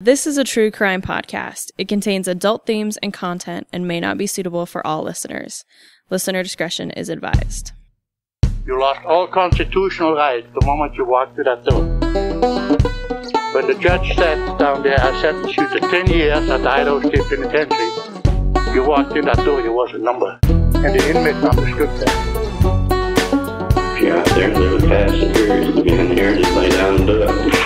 This is a true crime podcast. It contains adult themes and content and may not be suitable for all listeners. Listener discretion is advised. You lost all constitutional rights the moment you walked through that door. When the judge said down there, I sentenced you to 10 years at the Idaho State Penitentiary, you walked in that door, you was a number. And the inmates understood that. If you're out there and live past the period of being here, just lay down and do it.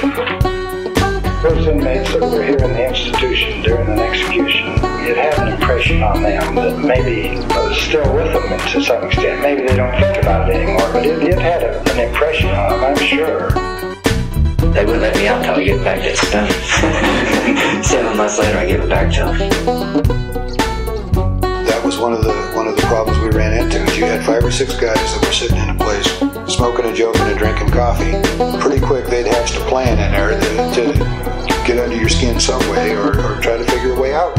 Those inmates that were here in the institution during an execution, it had an impression on them that maybe was still with them to some extent. Maybe they don't think about it anymore, but it, it had a, an impression on them, I'm sure. They wouldn't let me out until I get back to stuff. Seven months later, I give it back to them. That was one of the one of the problems we ran into. You had five or six guys that were sitting in a place smoking and joking and drinking coffee. Pretty quick, they'd hatched a plan in there to, to get under your skin some way or, or try to figure a way out.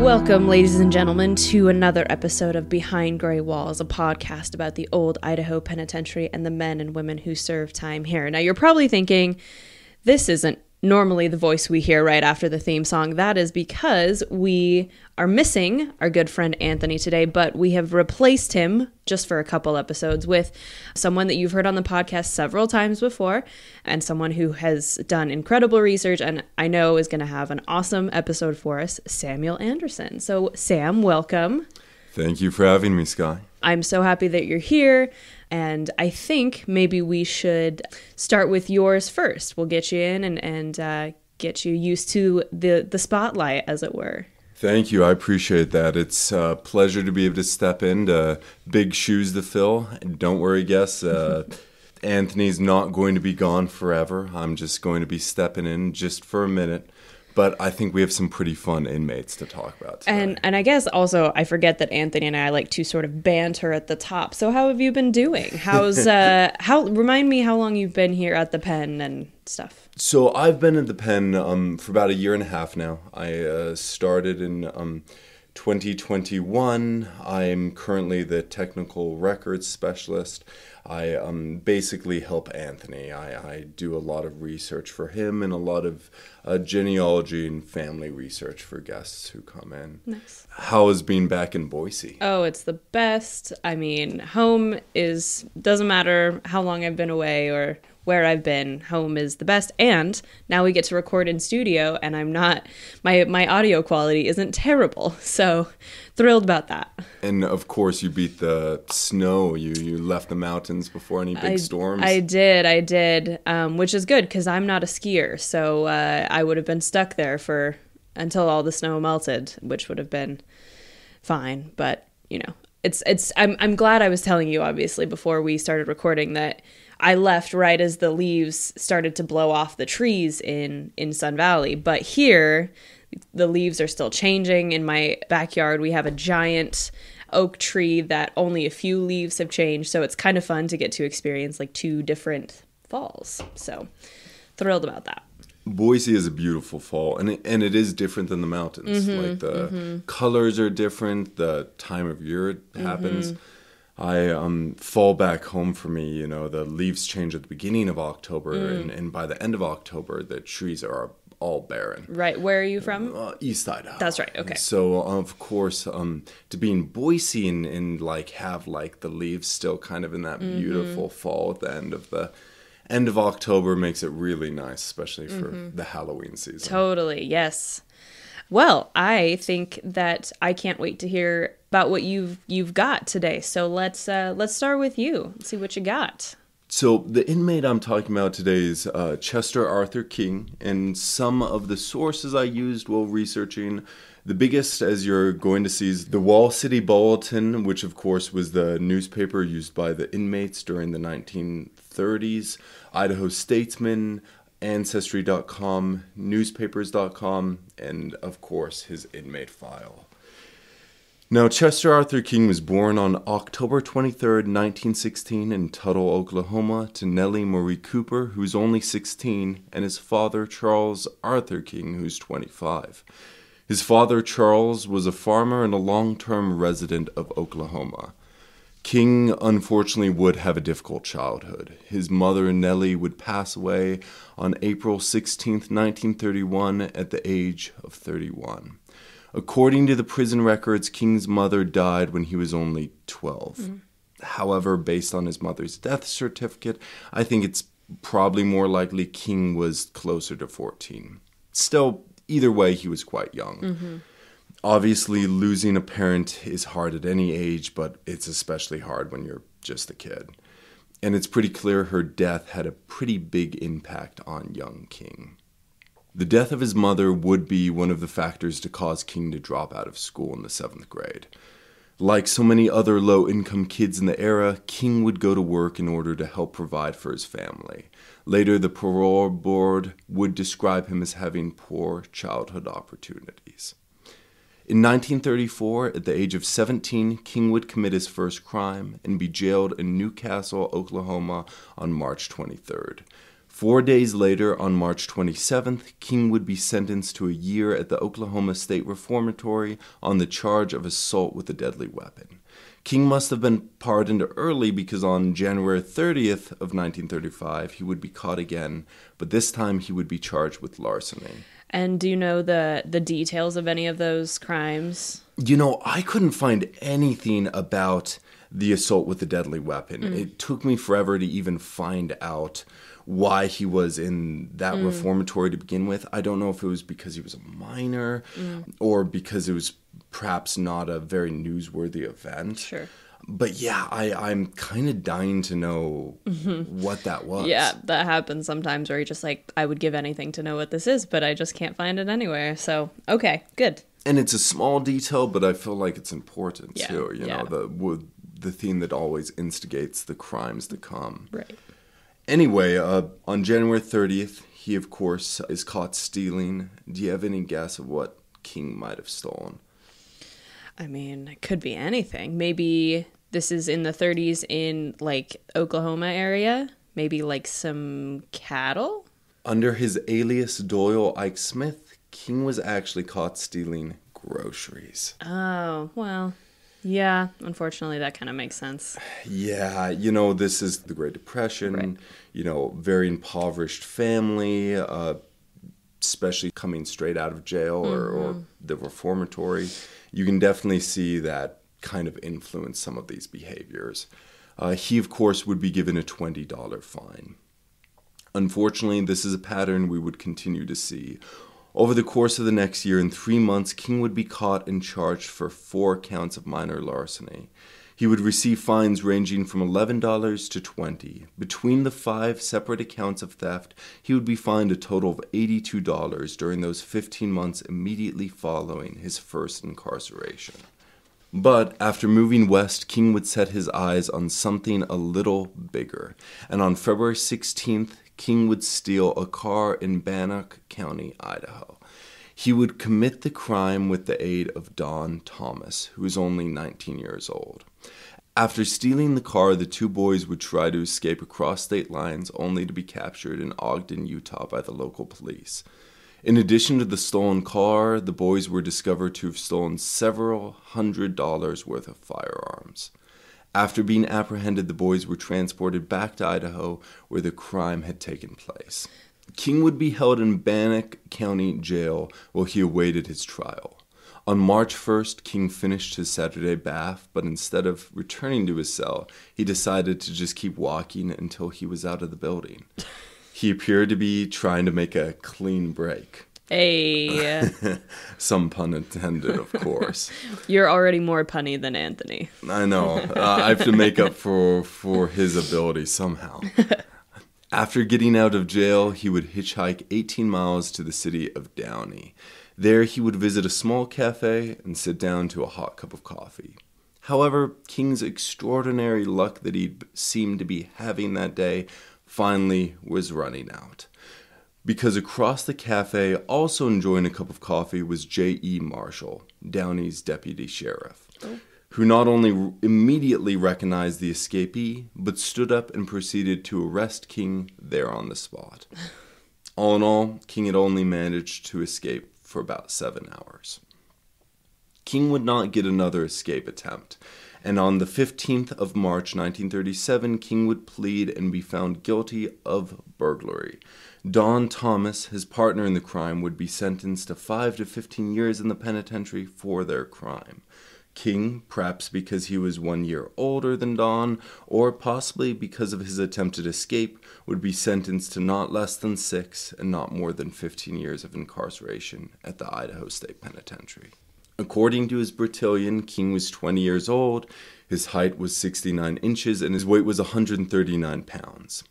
Welcome, ladies and gentlemen, to another episode of Behind Gray Walls, a podcast about the old Idaho Penitentiary and the men and women who serve time here. Now, you're probably thinking, this isn't normally the voice we hear right after the theme song. That is because we are missing our good friend Anthony today, but we have replaced him just for a couple episodes with someone that you've heard on the podcast several times before and someone who has done incredible research and I know is going to have an awesome episode for us, Samuel Anderson. So, Sam, welcome. Thank you for having me, Skye. I'm so happy that you're here. And I think maybe we should start with yours first. We'll get you in and, and uh, get you used to the, the spotlight, as it were. Thank you. I appreciate that. It's a pleasure to be able to step into big shoes to fill. Don't worry, guess. Uh, Anthony's not going to be gone forever. I'm just going to be stepping in just for a minute but I think we have some pretty fun inmates to talk about. Today. And and I guess also I forget that Anthony and I like to sort of banter at the top. So how have you been doing? How's uh how remind me how long you've been here at the pen and stuff. So I've been at the pen um, for about a year and a half now. I uh, started in um, 2021. I'm currently the technical records specialist. I um, basically help Anthony. I, I, do a lot of research for him and a lot of uh, genealogy and family research for guests who come in. Nice. How has being back in Boise? Oh, it's the best. I mean, home is doesn't matter how long I've been away or where I've been, home is the best. And now we get to record in studio, and I'm not my my audio quality isn't terrible. So thrilled about that. And of course, you beat the snow. You you left the mountains before any big I, storms. I did, I did, um, which is good because I'm not a skier, so uh, I would have been stuck there for until all the snow melted, which would have been fine. But you know, it's it's. I'm I'm glad I was telling you obviously before we started recording that I left right as the leaves started to blow off the trees in in Sun Valley. But here, the leaves are still changing. In my backyard, we have a giant oak tree that only a few leaves have changed, so it's kind of fun to get to experience like two different falls. So thrilled about that. Boise is a beautiful fall, and it, and it is different than the mountains. Mm-hmm, like the mm-hmm. colors are different, the time of year it happens. Mm-hmm. I um, fall back home for me. You know, the leaves change at the beginning of October, mm. and, and by the end of October, the trees are all barren. Right. Where are you from? Uh, East Idaho. That's right. Okay. So of course, um, to be in Boise and, and like have like the leaves still kind of in that mm-hmm. beautiful fall at the end of the end of October makes it really nice, especially for mm-hmm. the Halloween season. Totally. Yes. Well, I think that I can't wait to hear about what you've you've got today. So let's uh, let's start with you. Let's see what you got. So the inmate I'm talking about today is uh, Chester Arthur King, and some of the sources I used while researching. The biggest, as you're going to see, is the Wall City Bulletin, which of course was the newspaper used by the inmates during the 1930s. Idaho Statesman, Ancestry.com, newspapers.com, and of course his inmate file. Now, Chester Arthur King was born on October 23, 1916, in Tuttle, Oklahoma, to Nellie Marie Cooper, who's only 16, and his father, Charles Arthur King, who's 25. His father, Charles, was a farmer and a long term resident of Oklahoma. King unfortunately would have a difficult childhood. His mother, Nellie, would pass away on April 16, 1931, at the age of 31. According to the prison records, King's mother died when he was only 12. Mm-hmm. However, based on his mother's death certificate, I think it's probably more likely King was closer to 14. Still, either way, he was quite young. Mm-hmm. Obviously, losing a parent is hard at any age, but it's especially hard when you're just a kid. And it's pretty clear her death had a pretty big impact on young King. The death of his mother would be one of the factors to cause King to drop out of school in the seventh grade. Like so many other low income kids in the era, King would go to work in order to help provide for his family. Later, the parole board would describe him as having poor childhood opportunities. In 1934, at the age of 17, King would commit his first crime and be jailed in Newcastle, Oklahoma on March 23rd. Four days later, on March 27th, King would be sentenced to a year at the Oklahoma State Reformatory on the charge of assault with a deadly weapon. King must have been pardoned early because on January 30th of 1935 he would be caught again, but this time he would be charged with larceny. And do you know the the details of any of those crimes? You know, I couldn't find anything about the assault with a deadly weapon. Hmm. It took me forever to even find out why he was in that hmm. reformatory to begin with. I don't know if it was because he was a minor hmm. or because it was perhaps not a very newsworthy event. Sure. But yeah, I, I'm kind of dying to know what that was. Yeah, that happens sometimes where you're just like, I would give anything to know what this is, but I just can't find it anywhere. So, okay, good. and it's a small detail, but I feel like it's important Yeah, too. You yeah. know, the with the theme that always instigates the crimes to come. Right. Anyway, uh, on January 30th, he of course is caught stealing. Do you have any guess of what King might have stolen? I mean, it could be anything. Maybe this is in the 30s in like Oklahoma area. Maybe like some cattle. Under his alias Doyle Ike Smith, King was actually caught stealing groceries. Oh, well, yeah. Unfortunately, that kind of makes sense. Yeah, you know, this is the Great Depression, Right. you know, very impoverished family, uh, especially coming straight out of jail or, or the reformatory. You can definitely see that kind of influence some of these behaviors. Uh, he, of course, would be given a $20 fine. Unfortunately, this is a pattern we would continue to see. Over the course of the next year, in three months, King would be caught and charged for four counts of minor larceny. He would receive fines ranging from $11 to 20. Between the five separate accounts of theft, he would be fined a total of $82 during those 15 months immediately following his first incarceration. But after moving west, King would set his eyes on something a little bigger. And on February 16th, King would steal a car in Bannock County, Idaho. He would commit the crime with the aid of Don Thomas, who was only 19 years old. After stealing the car, the two boys would try to escape across state lines only to be captured in Ogden, Utah by the local police. In addition to the stolen car, the boys were discovered to have stolen several hundred dollars worth of firearms. After being apprehended, the boys were transported back to Idaho where the crime had taken place. King would be held in Bannock County Jail while he awaited his trial. On March 1st, King finished his Saturday bath, but instead of returning to his cell, he decided to just keep walking until he was out of the building. He appeared to be trying to make a clean break. Hey, Some pun intended, of course. you're already more punny than Anthony. I know. Uh, I have to make up for for his ability somehow. After getting out of jail, he would hitchhike 18 miles to the city of Downey. There, he would visit a small cafe and sit down to a hot cup of coffee. However, King's extraordinary luck that he seemed to be having that day finally was running out. Because across the cafe, also enjoying a cup of coffee, was J.E. Marshall, Downey's deputy sheriff, who not only immediately recognized the escapee, but stood up and proceeded to arrest King there on the spot. All in all, King had only managed to escape for about seven hours. King would not get another escape attempt, and on the 15th of March 1937, King would plead and be found guilty of burglary. Don Thomas, his partner in the crime, would be sentenced to 5 to 15 years in the penitentiary for their crime. King, perhaps because he was one year older than Don, or possibly because of his attempted escape, would be sentenced to not less than six and not more than 15 years of incarceration at the Idaho State Penitentiary. According to his Bertillon, King was 20 years old, his height was 69 inches, and his weight was 139 pounds.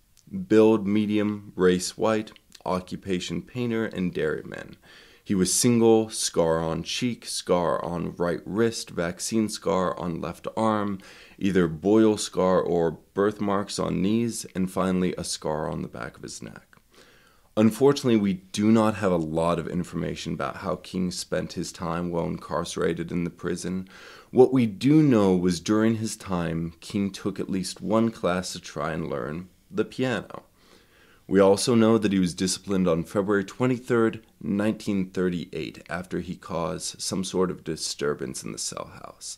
Build medium, race white, occupation painter, and dairyman. He was single, scar on cheek, scar on right wrist, vaccine scar on left arm, either boil scar or birthmarks on knees, and finally a scar on the back of his neck. Unfortunately, we do not have a lot of information about how King spent his time while incarcerated in the prison. What we do know was during his time, King took at least one class to try and learn the piano. We also know that he was disciplined on February 23, 1938, after he caused some sort of disturbance in the cell house.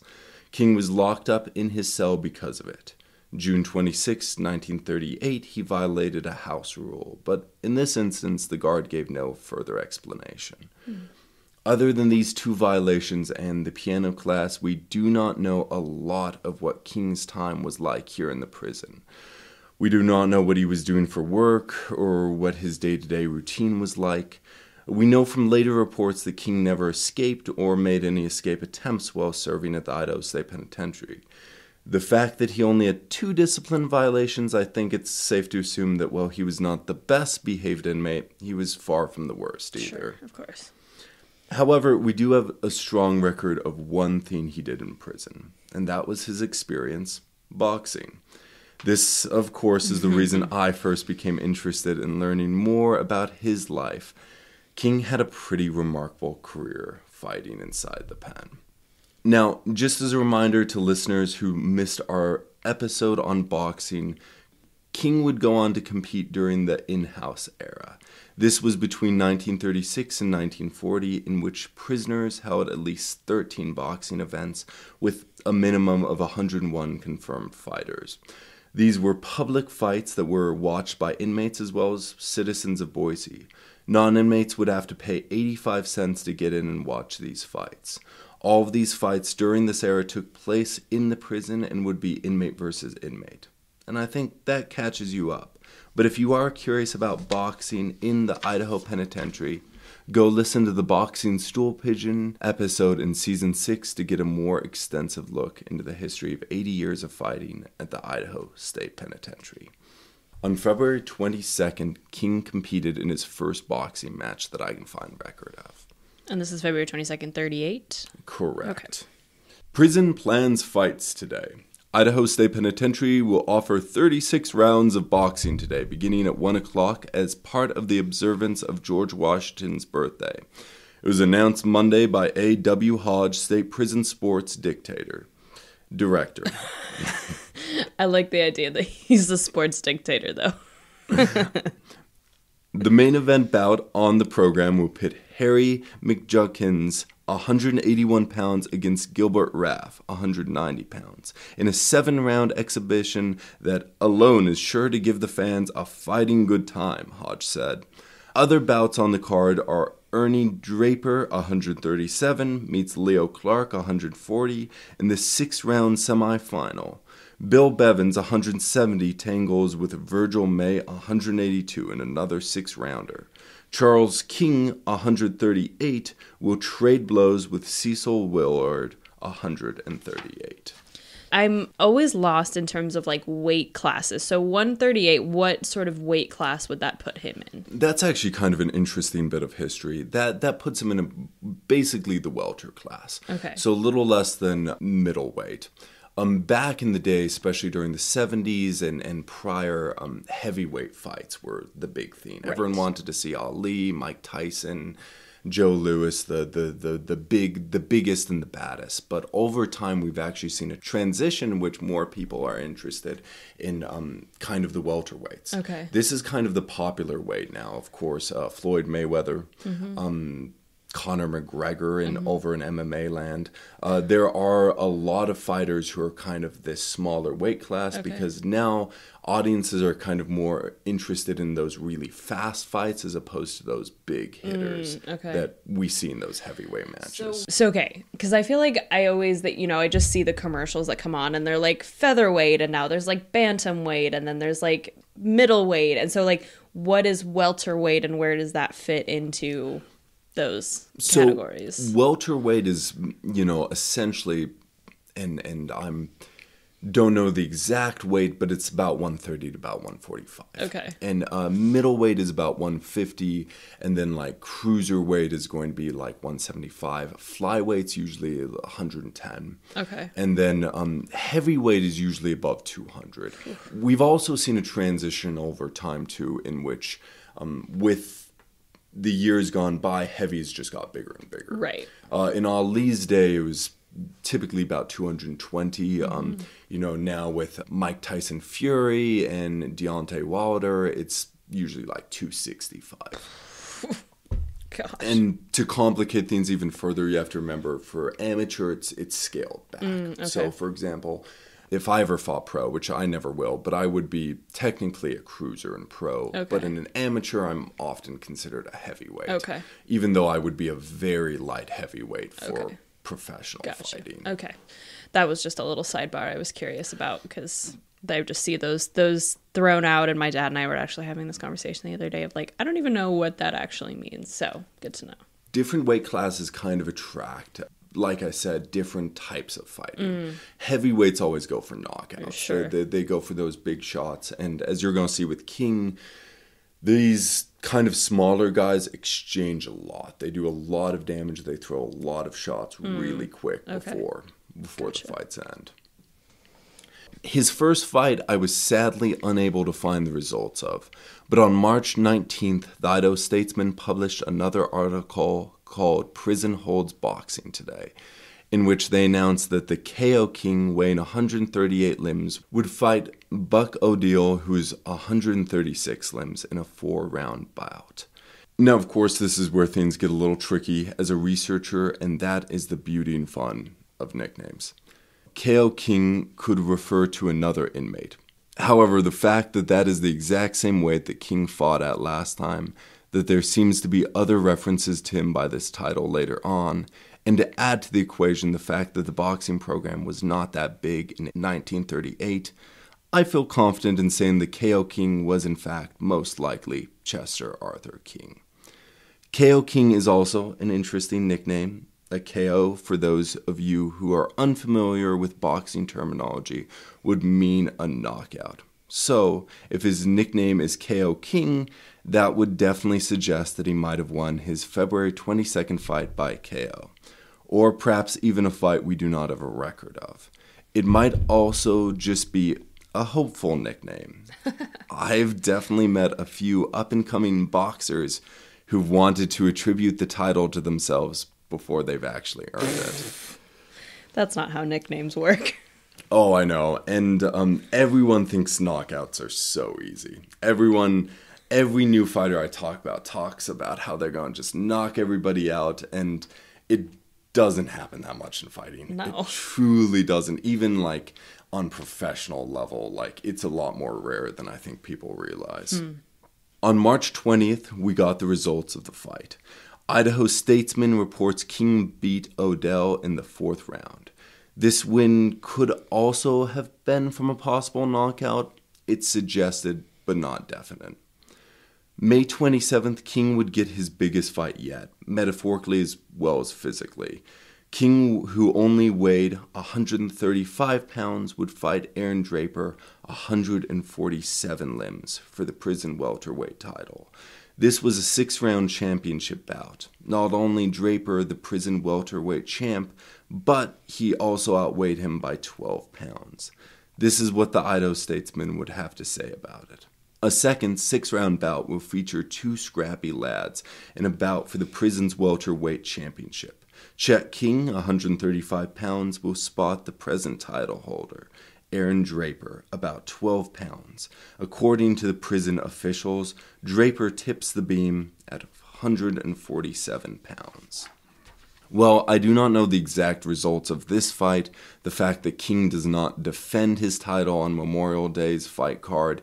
King was locked up in his cell because of it. June 26, 1938, he violated a house rule, but in this instance, the guard gave no further explanation. Hmm. Other than these two violations and the piano class, we do not know a lot of what King's time was like here in the prison. We do not know what he was doing for work or what his day to day routine was like. We know from later reports that King never escaped or made any escape attempts while serving at the Idaho State Penitentiary. The fact that he only had two discipline violations, I think it's safe to assume that while he was not the best behaved inmate, he was far from the worst either. Sure, of course. However, we do have a strong record of one thing he did in prison, and that was his experience boxing. This, of course, is the reason I first became interested in learning more about his life. King had a pretty remarkable career fighting inside the pen. Now, just as a reminder to listeners who missed our episode on boxing, King would go on to compete during the in house era. This was between 1936 and 1940, in which prisoners held at least 13 boxing events with a minimum of 101 confirmed fighters. These were public fights that were watched by inmates as well as citizens of Boise. Non inmates would have to pay 85 cents to get in and watch these fights. All of these fights during this era took place in the prison and would be inmate versus inmate. And I think that catches you up. But if you are curious about boxing in the Idaho Penitentiary, go listen to the Boxing Stool Pigeon episode in season 6 to get a more extensive look into the history of 80 years of fighting at the Idaho State Penitentiary. On February 22nd, King competed in his first boxing match that I can find record of. And this is February 22nd, 38. Correct. Okay. Prison plans fights today. Idaho State Penitentiary will offer 36 rounds of boxing today, beginning at 1 o'clock as part of the observance of George Washington's birthday. It was announced Monday by A.W. Hodge, State Prison Sports Dictator. Director. I like the idea that he's the sports dictator, though. The main event bout on the program will pit Harry McJudkins, 181 pounds, against Gilbert Raff, 190 pounds, in a seven round exhibition that alone is sure to give the fans a fighting good time, Hodge said. Other bouts on the card are Ernie Draper, 137, meets Leo Clark, 140, in the six round semifinal. Bill Bevins, 170, tangles with Virgil May, 182, in another six rounder. Charles King, 138, will trade blows with Cecil Willard, 138. I'm always lost in terms of like weight classes. So 138, what sort of weight class would that put him in? That's actually kind of an interesting bit of history. That that puts him in a, basically the welter class. Okay. So a little less than middleweight. Um, back in the day, especially during the 70s and, and prior, um, heavyweight fights were the big thing. Everyone wanted to see Ali, Mike Tyson, Joe Louis, the, the, the, the big the biggest and the baddest. But over time we've actually seen a transition in which more people are interested in um, kind of the welterweights. Okay. This is kind of the popular weight now, of course. Uh, Floyd Mayweather. Um, Conor McGregor in Mm-hmm. over in MMA land. Uh, there are a lot of fighters who are kind of this smaller weight class Okay. because now audiences are kind of more interested in those really fast fights as opposed to those big hitters Mm, okay. that we see in those heavyweight matches. So okay, because I feel like I always that you know I just see the commercials that come on and they're like featherweight and now there's like bantamweight and then there's like middleweight and so like what is welterweight and where does that fit into those categories? welterweight is you know essentially and and i'm don't know the exact weight but it's about 130 to about 145 Okay. and uh, middleweight is about 150 and then like cruiserweight is going to be like 175 flyweight's usually 110 Okay. and then um, heavyweight is usually above 200. We've also seen a transition over time too, in which um, with the years gone by, heavies just got bigger and bigger. Right. Uh, in Ali's day, it was typically about 220. Um, you know, now with Mike Tyson Fury and Deontay Wilder, it's usually like 265. Gosh. And to complicate things even further, you have to remember for amateur, it's it's scaled back. So, for example, if I ever fought pro, which I never will, but I would be technically a cruiser and pro. But in an amateur, I'm often considered a heavyweight. Okay. Even though I would be a very light heavyweight for Okay. professional Gotcha. fighting. Okay. That was just a little sidebar I was curious about because I just see those those thrown out and my dad and I were actually having this conversation the other day of like I don't even know what that actually means. So, good to know. different weight classes kind of attract like i said different types of fighting. Heavyweights always go for knockouts. Sure. they, they, go for those big shots. And as you're going to see with king these kind of smaller guys exchange a lot. They do a lot of damage. They throw a lot of shots hmm. really quick Okay. before before the fights end. His first fight, I was sadly unable to find the results of. But on March 19th, the Idaho Statesman published another article called Prison Holds Boxing Today, in which they announced that the KO King, weighing 138 limbs, would fight Buck O'Deal, who's 136 limbs, in a four round bout. Now, of course, this is where things get a little tricky as a researcher, and that is the beauty and fun of nicknames. KO King could refer to another inmate. However, the fact that that is the exact same weight that King fought at last time, that there seems to be other references to him by this title later on, and to add to the equation the fact that the boxing program was not that big in 1938, I feel confident in saying the KO King was in fact most likely Chester Arthur King. KO King is also an interesting nickname. A KO, for those of you who are unfamiliar with boxing terminology, would mean a knockout. So, if his nickname is KO King, that would definitely suggest that he might have won his February 22nd fight by KO, or perhaps even a fight we do not have a record of. It might also just be a hopeful nickname. I've definitely met a few up and coming boxers who've wanted to attribute the title to themselves before they've actually earned it. That's not how nicknames work. Oh, I know. And um, everyone thinks knockouts are so easy. Everyone, every new fighter I talk about talks about how they're going to just knock everybody out. And it doesn't happen that much in fighting. No. It truly doesn't. Even like on professional level, like it's a lot more rare than I think people realize. Hmm. On March 20th, we got the results of the fight. Idaho Statesman reports King beat Odell in the fourth round. This win could also have been from a possible knockout. It's suggested, but not definite. May 27th, King would get his biggest fight yet, metaphorically as well as physically. King, who only weighed 135 pounds, would fight Aaron Draper, 147 limbs, for the prison welterweight title. This was a six round championship bout. Not only Draper, the prison welterweight champ, but he also outweighed him by 12 pounds. This is what the Idaho Statesman would have to say about it. A second six round bout will feature two scrappy lads in a bout for the prison's welterweight championship. Chet King, 135 pounds, will spot the present title holder, Aaron Draper, about 12 pounds. According to the prison officials, Draper tips the beam at 147 pounds. Well, I do not know the exact results of this fight. The fact that King does not defend his title on Memorial Day's fight card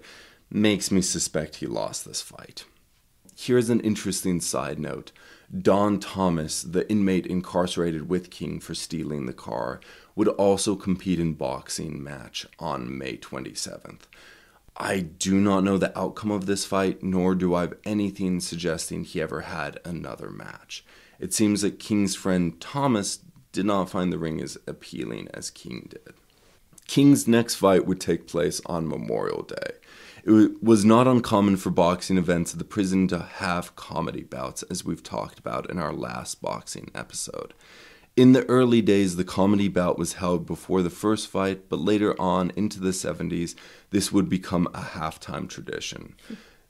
makes me suspect he lost this fight. Here's an interesting side note. Don Thomas, the inmate incarcerated with King for stealing the car, would also compete in boxing match on May 27th. I do not know the outcome of this fight, nor do I have anything suggesting he ever had another match. It seems that King's friend Thomas did not find the ring as appealing as King did. King's next fight would take place on Memorial Day. It was not uncommon for boxing events at the prison to have comedy bouts, as we've talked about in our last boxing episode. In the early days, the comedy bout was held before the first fight, but later on, into the 70s, this would become a halftime tradition.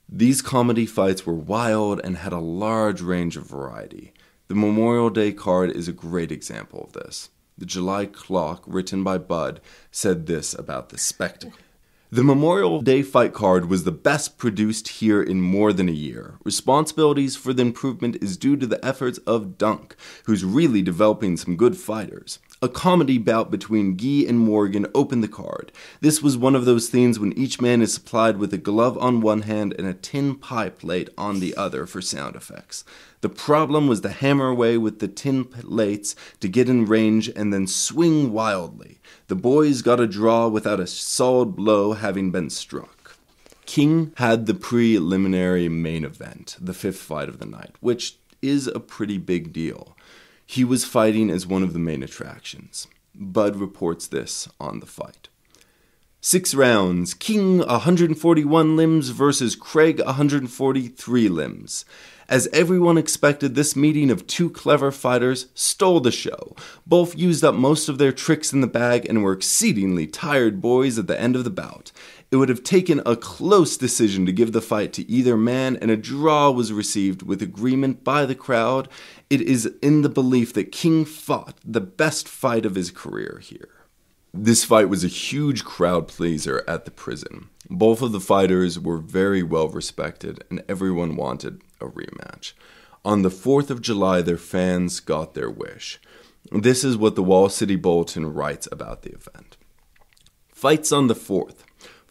These comedy fights were wild and had a large range of variety. The Memorial Day card is a great example of this. The July Clock, written by Bud, said this about the spectacle. The Memorial Day fight card was the best produced here in more than a year. Responsibilities for the improvement is due to the efforts of Dunk, who's really developing some good fighters. A comedy bout between Guy and Morgan opened the card. This was one of those things when each man is supplied with a glove on one hand and a tin pipe laid on the other for sound effects. The problem was to hammer away with the tin plates to get in range and then swing wildly. The boys got a draw without a solid blow having been struck. King had the preliminary main event, the fifth fight of the night, which is a pretty big deal. He was fighting as one of the main attractions. Bud reports this on the fight. Six rounds King 141 limbs versus Craig 143 limbs. As everyone expected, this meeting of two clever fighters stole the show. Both used up most of their tricks in the bag and were exceedingly tired boys at the end of the bout. It would have taken a close decision to give the fight to either man, and a draw was received with agreement by the crowd. It is in the belief that King fought the best fight of his career here. This fight was a huge crowd pleaser at the prison. Both of the fighters were very well respected, and everyone wanted a rematch. On the 4th of July, their fans got their wish. This is what the Wall City Bulletin writes about the event. Fights on the 4th.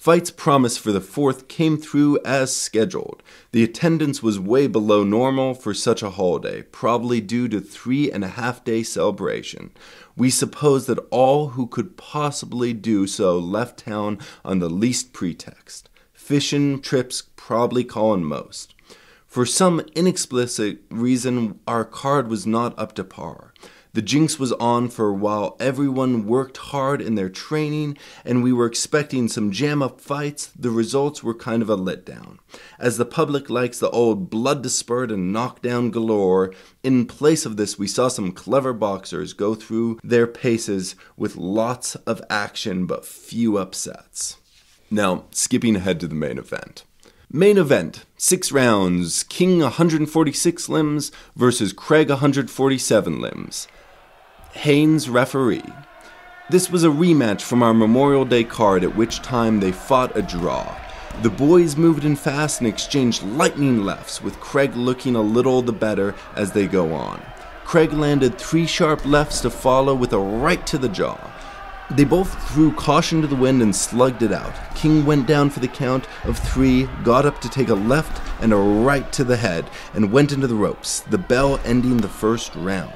Fights promised for the 4th came through as scheduled. The attendance was way below normal for such a holiday, probably due to three and a half day celebration. We suppose that all who could possibly do so left town on the least pretext. Fishing trips probably calling most. For some inexplicit reason, our card was not up to par. The jinx was on for a while everyone worked hard in their training and we were expecting some jam up fights. The results were kind of a letdown. As the public likes the old blood spurt and knockdown galore, in place of this, we saw some clever boxers go through their paces with lots of action but few upsets. Now, skipping ahead to the main event. Main event, six rounds, King 146 limbs versus Craig 147 limbs. Haynes referee. This was a rematch from our Memorial Day card at which time they fought a draw. The boys moved in fast and exchanged lightning lefts, with Craig looking a little the better as they go on. Craig landed three sharp lefts to follow with a right to the jaw. They both threw caution to the wind and slugged it out. King went down for the count of three, got up to take a left and a right to the head, and went into the ropes, the bell ending the first round.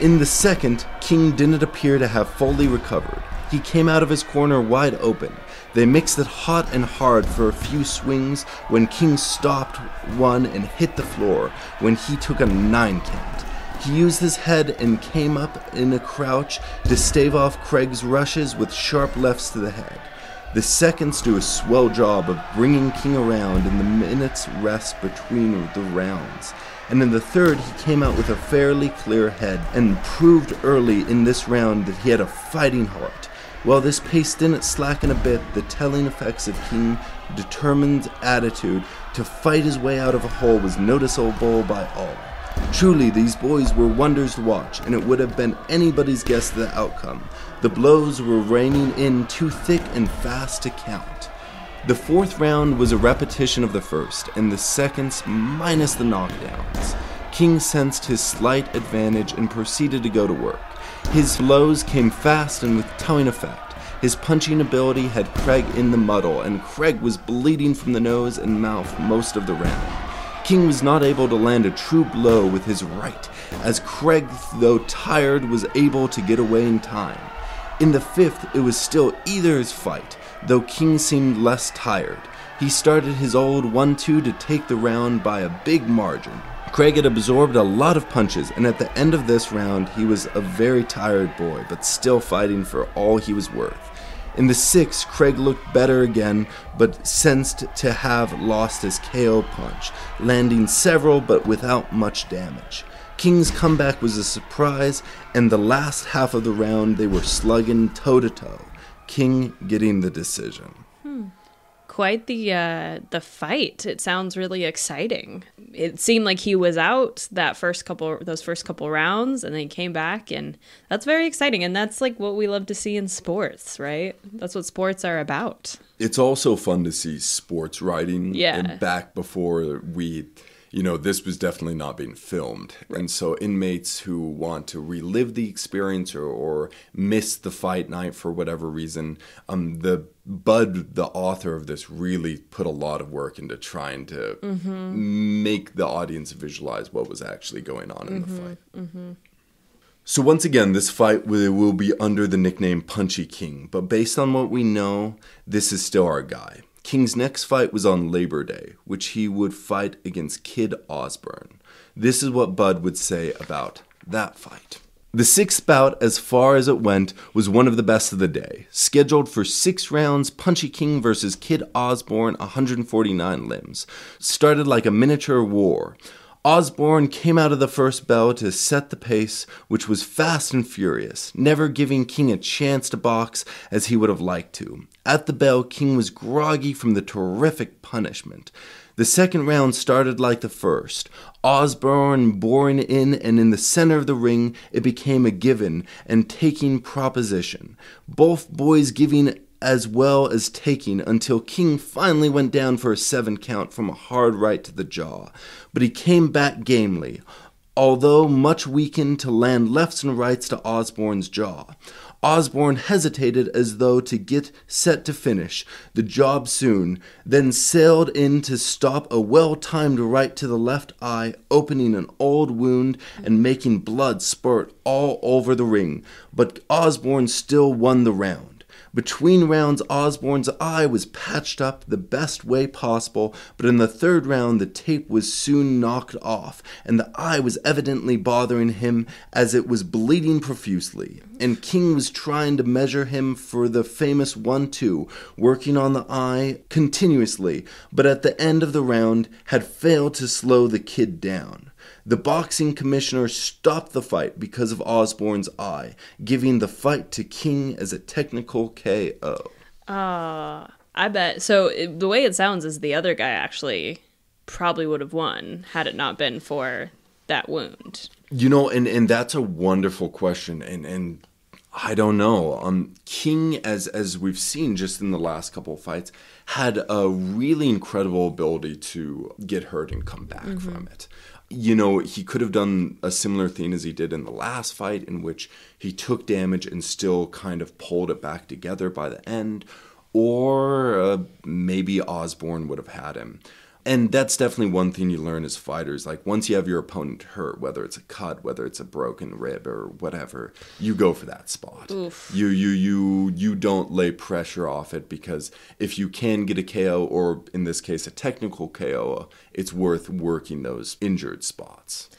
In the second, King didn't appear to have fully recovered. He came out of his corner wide open. They mixed it hot and hard for a few swings when King stopped one and hit the floor when he took a nine count. He used his head and came up in a crouch to stave off Craig's rushes with sharp lefts to the head. The seconds do a swell job of bringing King around in the minutes rest between the rounds. And in the third, he came out with a fairly clear head and proved early in this round that he had a fighting heart. While this pace didn't slacken a bit, the telling effects of King's determined attitude to fight his way out of a hole was noticeable by all. Truly, these boys were wonders to watch, and it would have been anybody's guess the outcome. The blows were raining in too thick and fast to count. The fourth round was a repetition of the first, and the seconds minus the knockdowns. King sensed his slight advantage and proceeded to go to work. His blows came fast and with telling effect. His punching ability had Craig in the muddle, and Craig was bleeding from the nose and mouth most of the round. King was not able to land a true blow with his right, as Craig, though tired, was able to get away in time. In the fifth, it was still either's fight, though King seemed less tired. He started his old 1 2 to take the round by a big margin. Craig had absorbed a lot of punches, and at the end of this round, he was a very tired boy, but still fighting for all he was worth. In the sixth, Craig looked better again, but sensed to have lost his KO punch, landing several but without much damage. King's comeback was a surprise, and the last half of the round they were slugging toe to toe, King getting the decision. Quite the uh, the fight. It sounds really exciting. It seemed like he was out that first couple those first couple rounds, and then he came back, and that's very exciting. And that's like what we love to see in sports, right? That's what sports are about. It's also fun to see sports writing Yeah. back before we you know this was definitely not being filmed. And so inmates who want to relive the experience or, or miss the fight night for whatever reason um the bud the author of this really put a lot of work into trying to mm-hmm. make the audience visualize what was actually going on in the mm-hmm. fight. Mm-hmm. So once again, this fight will be under the nickname Punchy King, but based on what we know, this is still our guy. King's next fight was on Labor Day, which he would fight against Kid Osborne. This is what Bud would say about that fight. The sixth bout, as far as it went, was one of the best of the day. Scheduled for six rounds, Punchy King versus Kid Osborne, 149 limbs. Started like a miniature war. Osborne came out of the first bell to set the pace, which was fast and furious, never giving King a chance to box as he would have liked to. At the bell, King was groggy from the terrific punishment. The second round started like the first. Osborne boring in, and in the center of the ring, it became a given and taking proposition. Both boys giving as well as taking until King finally went down for a seven count from a hard right to the jaw. But he came back gamely, although much weakened to land lefts and rights to Osborne's jaw. Osborne hesitated as though to get set to finish the job soon, then sailed in to stop a well timed right to the left eye, opening an old wound and making blood spurt all over the ring. But Osborne still won the round. Between rounds, Osborne's eye was patched up the best way possible, but in the third round, the tape was soon knocked off, and the eye was evidently bothering him as it was bleeding profusely. And King was trying to measure him for the famous 1 2, working on the eye continuously, but at the end of the round had failed to slow the kid down. The boxing commissioner stopped the fight because of Osborne's eye, giving the fight to King as a technical KO. Uh, I bet. So it, the way it sounds is the other guy actually probably would have won had it not been for that wound. You know, and and that's a wonderful question, and and I don't know. Um, King, as as we've seen just in the last couple of fights, had a really incredible ability to get hurt and come back from it. You know, he could have done a similar thing as he did in the last fight, in which he took damage and still kind of pulled it back together by the end, or uh, maybe Osborne would have had him. And that's definitely one thing you learn as fighters. Like once you have your opponent hurt, whether it's a cut, whether it's a broken rib or whatever, you go for that spot. You you you you don't lay pressure off it because if you can get a KO or in this case a technical KO, it's worth working those injured spots.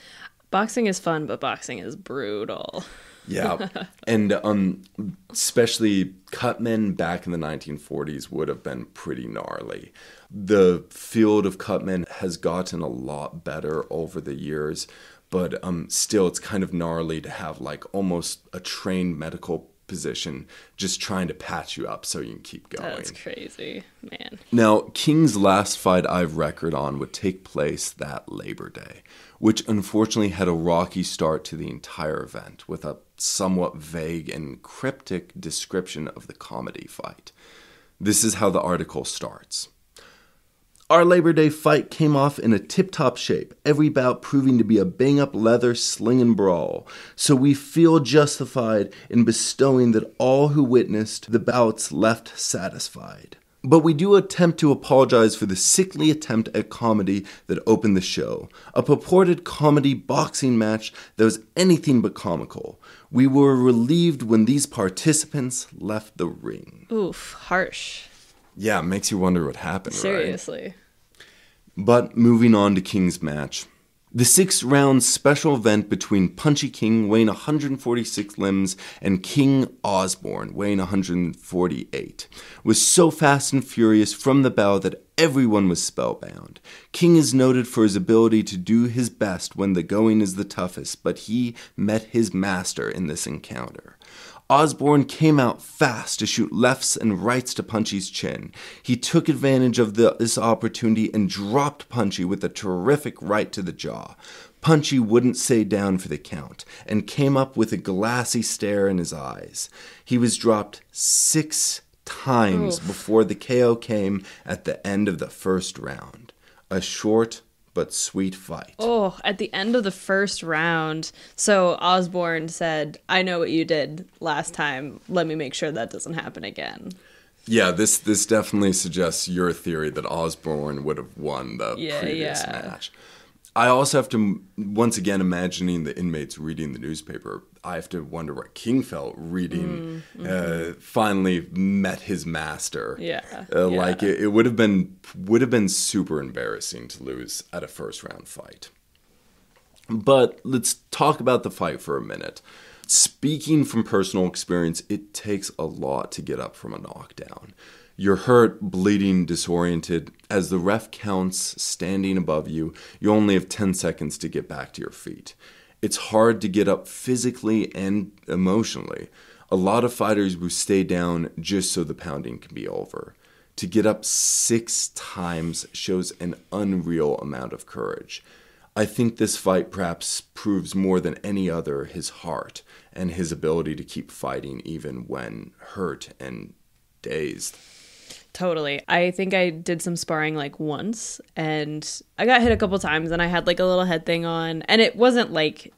Boxing is fun, but boxing is brutal. Yeah, and um, especially cutmen back in the 1940s would have been pretty gnarly. The field of cutmen has gotten a lot better over the years, but um, still, it's kind of gnarly to have like almost a trained medical position just trying to patch you up so you can keep going. That's crazy, man. Now, King's last fight I've record on would take place that Labor Day, which unfortunately had a rocky start to the entire event with a somewhat vague and cryptic description of the comedy fight. This is how the article starts. Our Labor Day fight came off in a tip top shape, every bout proving to be a bang up leather sling and brawl. So we feel justified in bestowing that all who witnessed the bouts left satisfied. But we do attempt to apologize for the sickly attempt at comedy that opened the show. A purported comedy boxing match that was anything but comical. We were relieved when these participants left the ring. Oof, harsh. Yeah, makes you wonder what happened, right? But moving on to King's match. The six round special event between Punchy King, weighing 146 limbs, and King Osborne, weighing 148, was so fast and furious from the bow that everyone was spellbound. King is noted for his ability to do his best when the going is the toughest, but he met his master in this encounter. Osborne came out fast to shoot lefts and rights to Punchy's chin. He took advantage of the, this opportunity and dropped Punchy with a terrific right to the jaw. Punchy wouldn't stay down for the count and came up with a glassy stare in his eyes. He was dropped six times before the KO came at the end of the first round. A short but sweet fight. Oh, at the end of the first round, so Osborne said, I know what you did last time. Let me make sure that doesn't happen again. Yeah, this this definitely suggests your theory that Osborne would have won the Yeah, previous yeah. match. I also have to once again imagining the inmates reading the newspaper. I have to wonder what King felt reading. Uh, finally met his master. Mm, Yeah, uh, like it, it would have been would have been super embarrassing to lose at a first round fight. But let's talk about the fight for a minute. Speaking from personal experience, it takes a lot to get up from a knockdown. You're hurt, bleeding, disoriented. As the ref counts standing above you, you only have 10 seconds to get back to your feet. It's hard to get up physically and emotionally. A lot of fighters will stay down just so the pounding can be over. To get up six times shows an unreal amount of courage. I think this fight perhaps proves more than any other his heart and his ability to keep fighting even when hurt and dazed. Totally. I think I did some sparring like once and I got hit a couple times and I had like a little head thing on and it wasn't like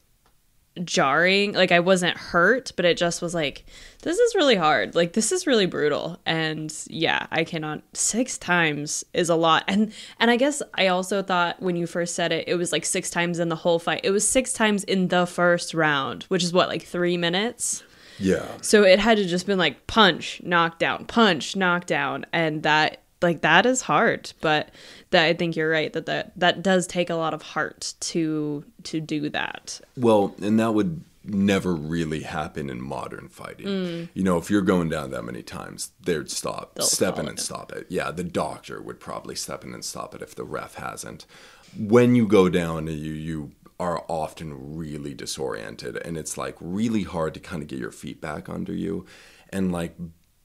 jarring. Like I wasn't hurt, but it just was like this is really hard. Like this is really brutal. And yeah, I cannot 6 times is a lot. And and I guess I also thought when you first said it it was like 6 times in the whole fight. It was 6 times in the first round, which is what like 3 minutes. Yeah. So it had to just been like punch, knockdown, punch, knockdown, and that like that is hard. But that I think you're right that that that does take a lot of heart to to do that. Well, and that would never really happen in modern fighting. Mm. You know, if you're going down that many times, they'd stop, They'll step in and it. stop it. Yeah, the doctor would probably step in and stop it if the ref hasn't. When you go down, you you are often really disoriented, and it's like really hard to kind of get your feet back under you, and like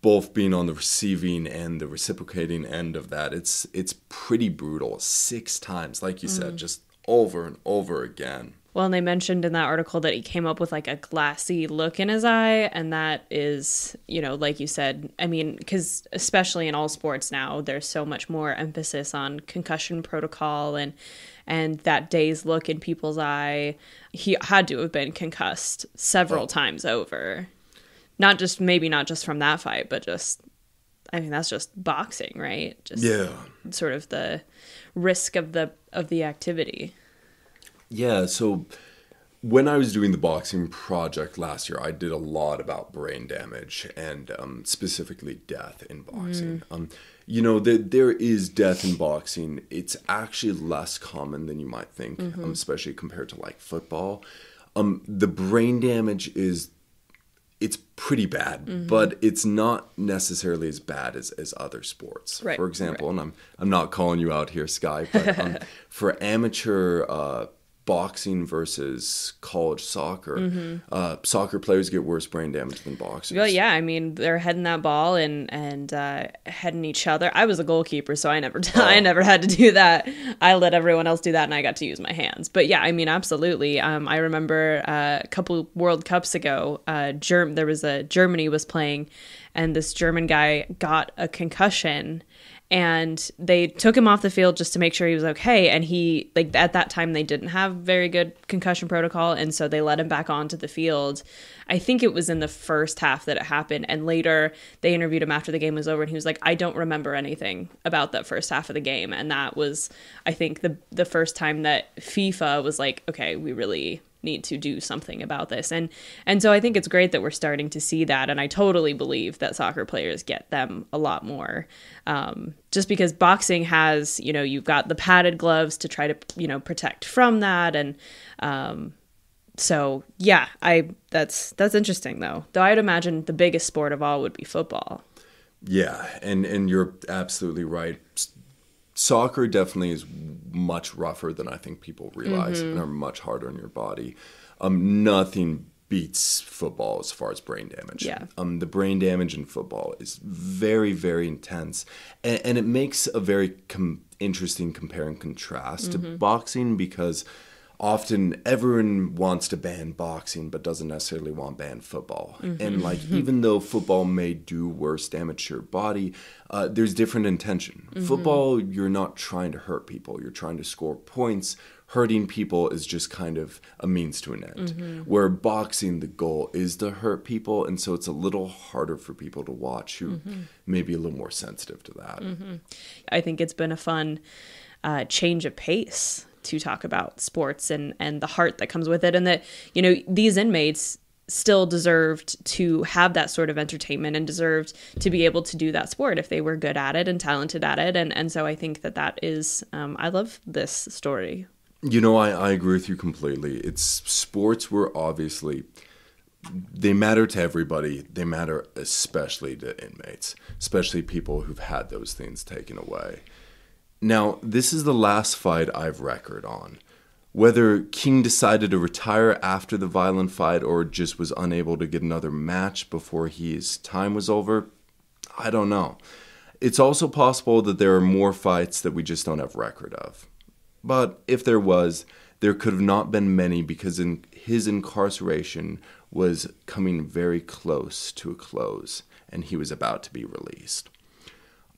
both being on the receiving and the reciprocating end of that, it's it's pretty brutal. Six times, like you said, mm. just over and over again. Well, and they mentioned in that article that he came up with like a glassy look in his eye, and that is, you know, like you said, I mean, because especially in all sports now, there's so much more emphasis on concussion protocol and and that dazed look in people's eye. He had to have been concussed several times over, not just maybe not just from that fight, but just, I mean, that's just boxing, right? Just Yeah. sort of the risk of the of the activity. Yeah, so when I was doing the boxing project last year, I did a lot about brain damage and um, specifically death in boxing. Um, you know, the, there is death in boxing. It's actually less common than you might think, um, especially compared to like football. Um, the brain damage is it's pretty bad, but it's not necessarily as bad as, as other sports. Right, For example, and I'm I'm not calling you out here, Skye, but um, for amateur uh, boxing versus college soccer. Uh, soccer players get worse brain damage than boxers. Well, yeah, I mean they're heading that ball and and uh, heading each other. I was a goalkeeper, so I never I never had to do that. I let everyone else do that, and I got to use my hands. But yeah, I mean absolutely. Um, I remember uh, a couple World Cups ago, uh, Germ there was a Germany was playing, and this German guy got a concussion and they took him off the field just to make sure he was okay and he like at that time they didn't have very good concussion protocol and so they let him back onto the field. I think it was in the first half that it happened and later they interviewed him after the game was over and he was like i don't remember anything about that first half of the game. And that was i think the the first time that fifa was like okay we really need to do something about this. And and so i think it's great that we're starting to see that. And i totally believe that soccer players get them a lot more um, just because boxing has you know you've got the padded gloves to try to you know protect from that. And um, so yeah i that's that's interesting though. Though i'd imagine the biggest sport of all would be football. Yeah, and and you're absolutely right. Soccer definitely is much rougher than I think people realize, and are much harder on your body. Um, nothing beats football as far as brain damage. Yeah. Um, the brain damage in football is very, very intense, and, and it makes a very com- interesting compare and contrast to boxing because often everyone wants to ban boxing but doesn't necessarily want to ban football. Mm-hmm. And like mm-hmm. even though football may do worse damage to your body uh, there's different intention. Mm-hmm. Football you're not trying to hurt people. You're trying to score points. Hurting people is just kind of a means to an end. Where boxing the goal is to hurt people and so it's a little harder for people to watch who may be a little more sensitive to that. I think it's been a fun uh, change of pace to talk about sports and and the heart that comes with it, and that you know these inmates still deserved to have that sort of entertainment and deserved to be able to do that sport if they were good at it and talented at it, and and so I think that that is um, I love this story. You know, I, I agree with you completely. It's sports were obviously they matter to everybody. They matter especially to inmates, especially people who've had those things taken away. Now, this is the last fight I've record on. Whether King decided to retire after the violent fight or just was unable to get another match before his time was over, I don't know. It's also possible that there are more fights that we just don't have record of. But if there was, there could have not been many because in his incarceration was coming very close to a close and he was about to be released.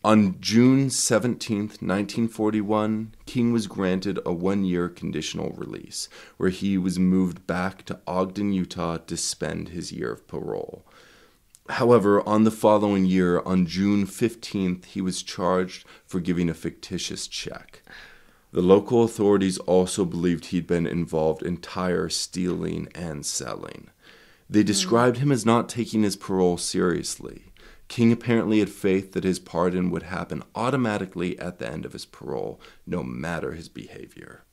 On June 17th, 1941, King was granted a one year conditional release, where he was moved back to Ogden, Utah to spend his year of parole. However, on the following year, on June 15th, he was charged for giving a fictitious check. The local authorities also believed he'd been involved in tire stealing and selling. They hmm. described him as not taking his parole seriously. King apparently had faith that his pardon would happen automatically at the end of his parole, no matter his behavior.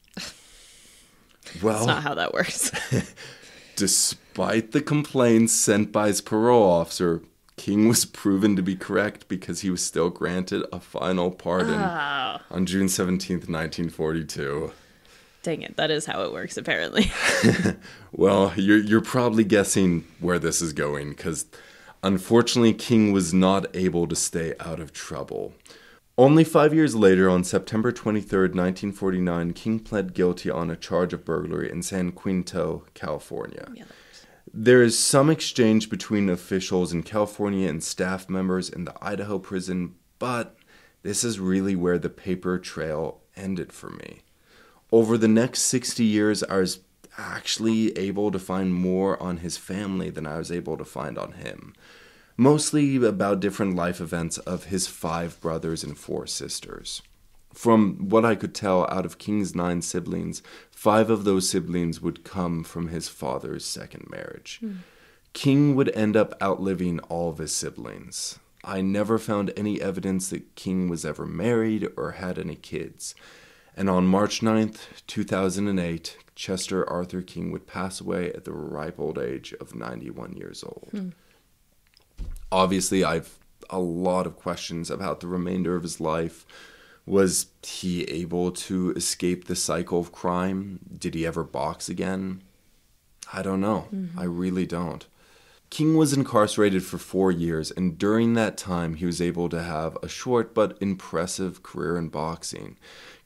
Well, That's not how that works. Despite the complaints sent by his parole officer, King was proven to be correct because he was still granted a final pardon oh. on June 17th, 1942. Dang it, that is how it works apparently. Well, you're, you're probably guessing where this is going because unfortunately, King was not able to stay out of trouble. Only five years later, on September 23rd, 1949, King pled guilty on a charge of burglary in San Quentin, California. There is some exchange between officials in California and staff members in the Idaho prison, but this is really where the paper trail ended for me. Over the next 60 years, I was actually able to find more on his family than I was able to find on him. Mostly about different life events of his five brothers and four sisters. From what I could tell out of King's nine siblings, five of those siblings would come from his father's second marriage. Hmm. King would end up outliving all of his siblings. I never found any evidence that King was ever married or had any kids. And on March 9th, 2008, Chester Arthur King would pass away at the ripe old age of 91 years old. Hmm. Obviously, I've a lot of questions about the remainder of his life. Was he able to escape the cycle of crime? Did he ever box again? I don't know. Mm-hmm. I really don't. King was incarcerated for four years, and during that time, he was able to have a short but impressive career in boxing.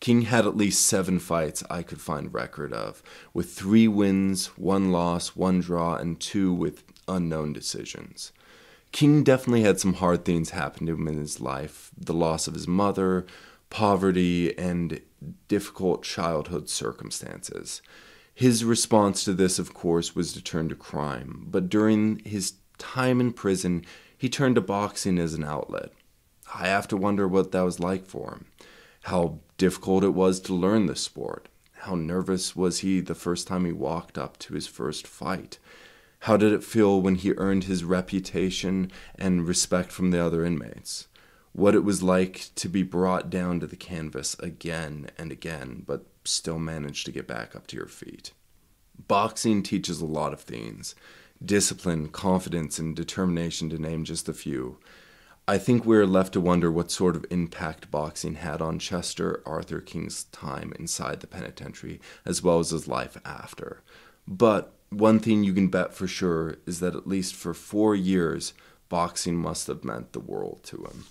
King had at least seven fights I could find record of, with three wins, one loss, one draw, and two with unknown decisions. King definitely had some hard things happen to him in his life the loss of his mother, poverty, and difficult childhood circumstances. His response to this, of course, was to turn to crime, but during his time in prison, he turned to boxing as an outlet. I have to wonder what that was like for him. How difficult it was to learn the sport. How nervous was he the first time he walked up to his first fight? How did it feel when he earned his reputation and respect from the other inmates? What it was like to be brought down to the canvas again and again, but still manage to get back up to your feet. Boxing teaches a lot of things discipline, confidence, and determination, to name just a few. I think we're left to wonder what sort of impact boxing had on Chester Arthur King's time inside the penitentiary, as well as his life after. But one thing you can bet for sure is that at least for four years, boxing must have meant the world to him.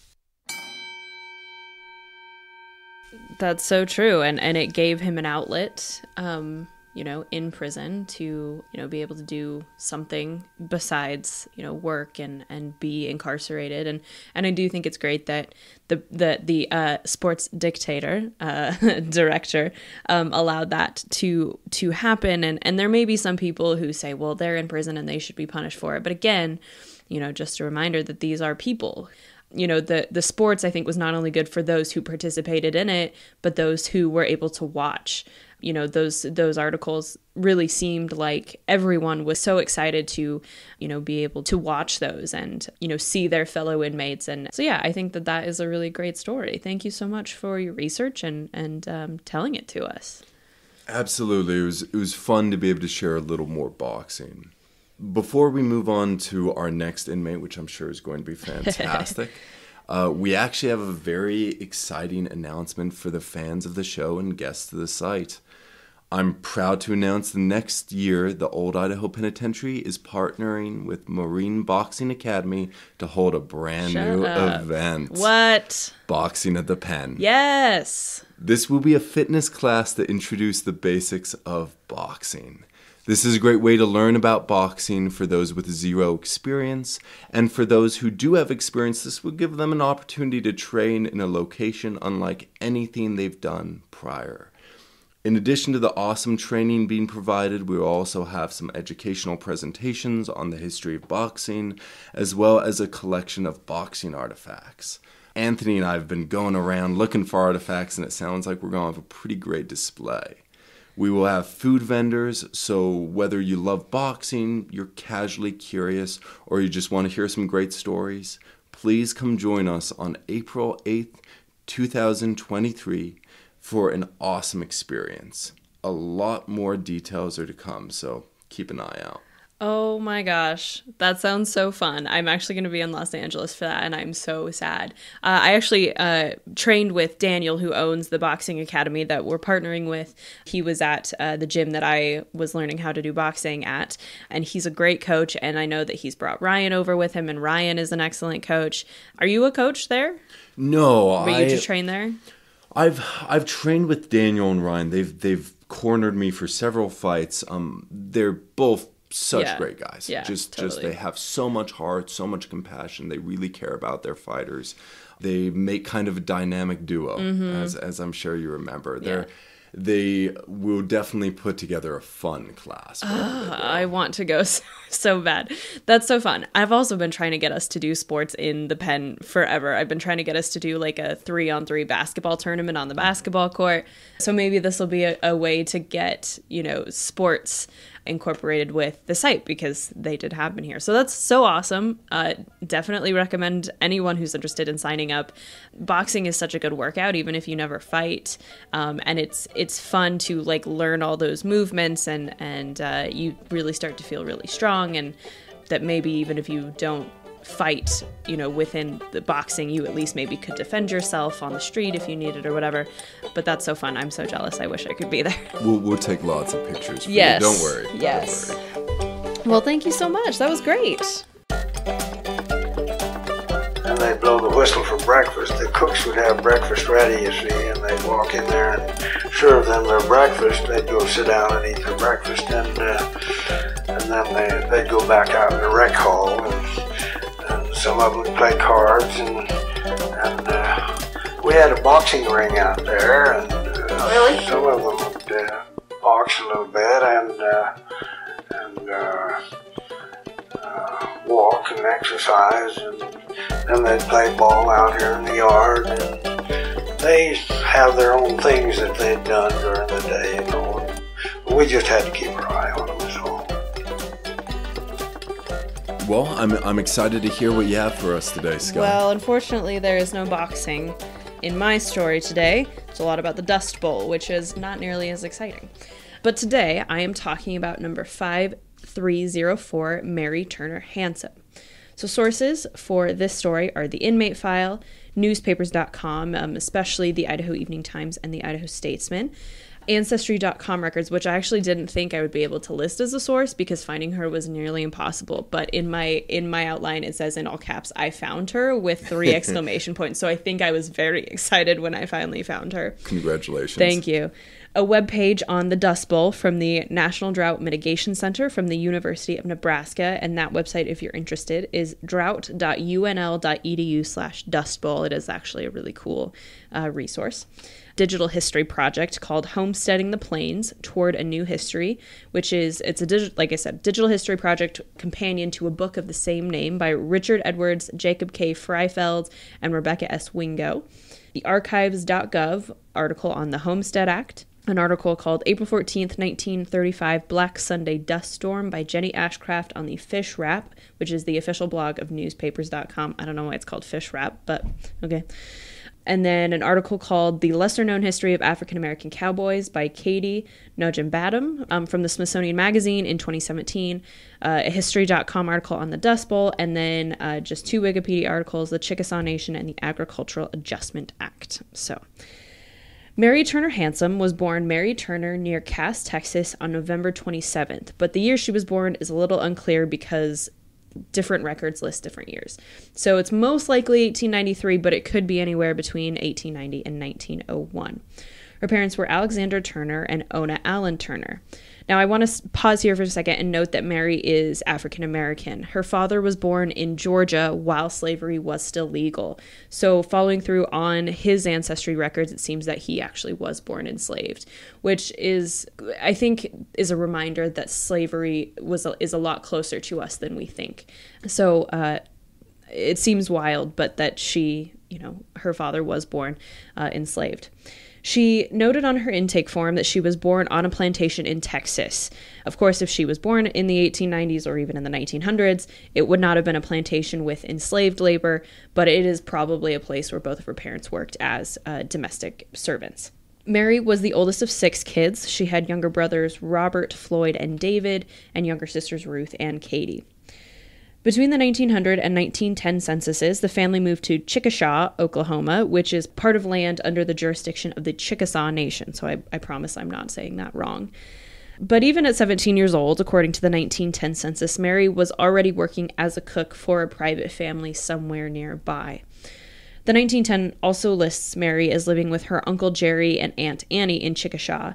That's so true, and and it gave him an outlet, um, you know, in prison to you know be able to do something besides you know work and and be incarcerated, and and I do think it's great that the the the uh, sports dictator uh, director um, allowed that to to happen, and and there may be some people who say, well, they're in prison and they should be punished for it, but again, you know, just a reminder that these are people. You know the the sports i think was not only good for those who participated in it but those who were able to watch you know those those articles really seemed like everyone was so excited to you know be able to watch those and you know see their fellow inmates and so yeah i think that that is a really great story thank you so much for your research and and um, telling it to us Absolutely. It was it was fun to be able to share a little more boxing. Before we move on to our next inmate, which I'm sure is going to be fantastic, uh, we actually have a very exciting announcement for the fans of the show and guests of the site. I'm proud to announce the next year the Old Idaho Penitentiary is partnering with Marine Boxing Academy to hold a brand Shut new up. event. what Boxing at the Pen. yes This will be a fitness class that introduces the basics of boxing. This is a great way to learn about boxing for those with zero experience, and for those who do have experience, this will give them an opportunity to train in a location unlike anything they've done prior. In addition to the awesome training being provided, we will also have some educational presentations on the history of boxing, as well as a collection of boxing artifacts. Anthony and I have been going around looking for artifacts, and it sounds like we're going to have a pretty great display. We will have food vendors, so whether you love boxing, you're casually curious, or you just want to hear some great stories, please come join us on April 8th, 2023 for an awesome experience. A lot more details are to come, so keep an eye out. Oh my gosh, that sounds so fun. I'm actually going to be in Los Angeles for that, and I'm so sad. Uh, I actually uh, trained with Daniel, who owns the boxing academy that we're partnering with. He was at uh, the gym that I was learning how to do boxing at, and he's a great coach. And I know that he's brought Ryan over with him, and Ryan is an excellent coach. Are you a coach there? No, Were I, you to train there? I've I've trained with Daniel and Ryan. They've they've cornered me for several fights. Um, they're both such Yeah. great guys. Yeah, just just they have so much heart, so much compassion. They really care about their fighters. They make kind of a dynamic duo, as as I'm sure you remember. They're they will definitely put together a fun class. wherever. Ah, I want to go so, so bad. That's so fun. I've also been trying to get us to do sports in the pen forever. I've been trying to get us to do like a three on three basketball tournament on the basketball court. So maybe this will be a, a way to get, you know, sports incorporated with the site because they did happen here. So that's so awesome. Uh, definitely recommend anyone who's interested in signing up. Boxing is such a good workout, even if you never fight, um, and it's it's fun to like learn all those movements and and uh, you really start to feel really strong and that maybe even if you don't fight, you know, within the boxing, you at least maybe could defend yourself on the street if you needed or whatever. But that's so fun. I'm so jealous. I wish I could be there. We'll, we'll take lots of pictures. For Yes. You. Don't worry. Don't Yes. worry. Well, thank you so much. That was great. and they blow the whistle for breakfast. The cooks would have breakfast ready, you see, and they'd walk in there and serve them their breakfast. They'd go sit down and eat their breakfast, and uh, and then they, they'd go back out in the rec hall, and, and some of them play cards, and and uh, we had a boxing ring out there, and uh, Really? some of them would uh, box a little bit, and uh, and. Uh, uh, walk and exercise, and then they'd play ball out here in the yard. And they have their own things that they'd done during the day, you know. But we just had to keep our eye on them, so. Well, I'm, I'm excited to hear what you have for us today, Scott. Well, unfortunately, there is no boxing in my story today. It's a lot about the Dust Bowl, which is not nearly as exciting. But today, I am talking about number 5304, Mary Turner Hansom. So, sources for this story are the inmate file, newspapers.com, um, especially the Idaho Evening Times and the Idaho Statesman, ancestry.com records, which I actually didn't think I would be able to list as a source because finding her was nearly impossible. But in my in my outline, it says in all caps, "I found her" with three exclamation points. So I think I was very excited when I finally found her. Congratulations. Thank you. A web page on the Dust Bowl from the National Drought Mitigation Center from the University of Nebraska, and that website, if you're interested, is drought.unl.edu slash Dust Bowl. It is actually a really cool uh, resource. Digital history project called Homesteading the Plains Toward a New History, which is it's a digital, like I said, digital history project companion to a book of the same name by Richard Edwards, Jacob K. Friefeld, and Rebecca S. Wingo the archives.gov article on the Homestead Act, an article called April 14th, 1935 Black Sunday Dust Storm by Jenny Ashcraft on the Fish Wrap, which is the official blog of newspapers.com. I don't know why it's called Fish Wrap, but okay. And then an article called The Lesser Known History of African American Cowboys by Katie Nodjimbadem um, from the Smithsonian Magazine in 2017, uh, a History.com article on the Dust Bowl, and then uh, just two Wikipedia articles The Chickasaw Nation and the Agricultural Adjustment Act. So. Mary Turner Hansom was born Mary Turner near Cass, Texas on November 27th, but the year she was born is a little unclear because different records list different years. So it's most likely 1893, but it could be anywhere between 1890 and 1901. Her parents were Alexander Turner and Ona Allen Turner. Now, I want to pause here for a second and note that Mary is African American. Her father was born in Georgia while slavery was still legal. So, following through on his ancestry records, it seems that he actually was born enslaved, which is, I think, is a reminder that slavery was is a lot closer to us than we think. So, uh, it seems wild, but that she, you know, her father was born uh, enslaved. She noted on her intake form that she was born on a plantation in Texas. Of course, if she was born in the 1890s or even in the 1900s, it would not have been a plantation with enslaved labor, but it is probably a place where both of her parents worked as uh, domestic servants. Mary was the oldest of six kids. She had younger brothers Robert, Floyd, and David, and younger sisters Ruth and Katie. Between the 1900 and 1910 censuses, the family moved to Chickasha, Oklahoma, which is part of land under the jurisdiction of the Chickasaw Nation. So I, I promise I'm not saying that wrong. But even at 17 years old, according to the 1910 census, Mary was already working as a cook for a private family somewhere nearby. The 1910 also lists Mary as living with her Uncle Jerry and Aunt Annie in Chickasha.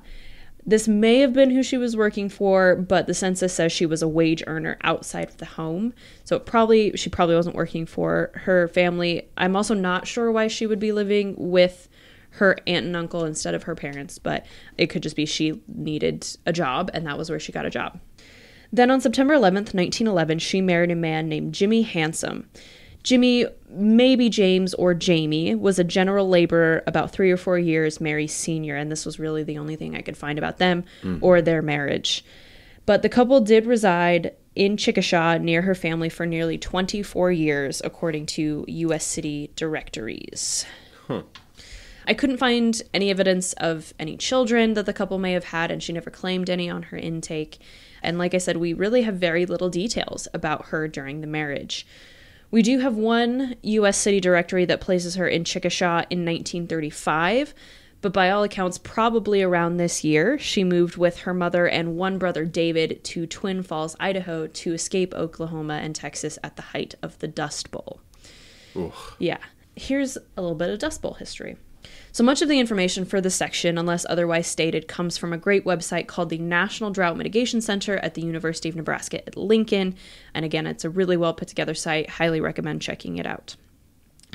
This may have been who she was working for, but the census says she was a wage earner outside of the home. So probably she probably wasn't working for her family. I'm also not sure why she would be living with her aunt and uncle instead of her parents, but it could just be she needed a job and that was where she got a job. Then on September 11th, 1911, she married a man named Jimmy Hansom. Jimmy, maybe James or Jamie, was a general laborer about three or four years Mary's senior, and this was really the only thing I could find about them hmm. or their marriage. But the couple did reside in Chickasha near her family for nearly 24 years, according to U.S. city directories. I couldn't find any evidence of any children that the couple may have had, and she never claimed any on her intake. And like I said, we really have very little details about her during the marriage. We do have one U.S. city directory that places her in Chickasha in 1935, but by all accounts, probably around this year, she moved with her mother and one brother, David, to Twin Falls, Idaho to escape Oklahoma and Texas at the height of the Dust Bowl. Yeah. Here's a little bit of Dust Bowl history. So much of the information for this section, unless otherwise stated, comes from a great website called the National Drought Mitigation Center at the University of Nebraska at Lincoln. And again, it's a really well put together site. Highly recommend checking it out.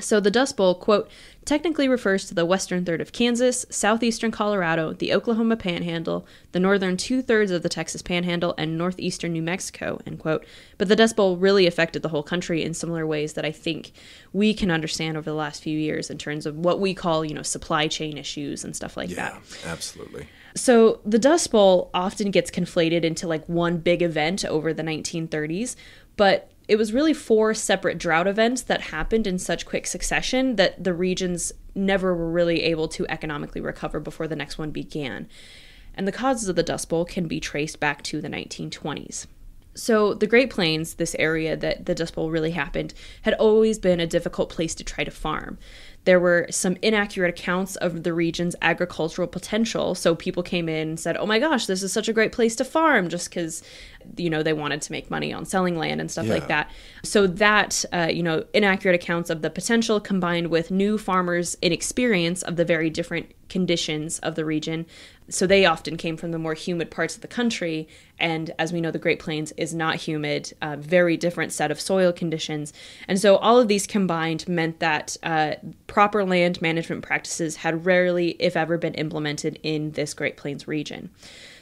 So the Dust Bowl, quote, technically refers to the western third of Kansas, southeastern Colorado, the Oklahoma Panhandle, the northern two thirds of the Texas Panhandle, and northeastern New Mexico, end quote. But the Dust Bowl really affected the whole country in similar ways that I think we can understand over the last few years in terms of what we call, you know, supply chain issues and stuff like that. Yeah, absolutely. So the Dust Bowl often gets conflated into like one big event over the 1930s, but it was really four separate drought events that happened in such quick succession that the regions never were really able to economically recover before the next one began. And the causes of the Dust Bowl can be traced back to the 1920s. So, the Great Plains, this area that the Dust Bowl really happened, had always been a difficult place to try to farm. There were some inaccurate accounts of the region's agricultural potential. So, people came in and said, Oh my gosh, this is such a great place to farm, just because, you know, they wanted to make money on selling land and stuff Yeah. like that. So, that, uh, you know, inaccurate accounts of the potential combined with new farmers' inexperience of the very different conditions of the region. So they often came from the more humid parts of the country, and as we know, the Great Plains is not humid, a very different set of soil conditions. And so all of these combined meant that uh, proper land management practices had rarely, if ever, been implemented in this Great Plains region.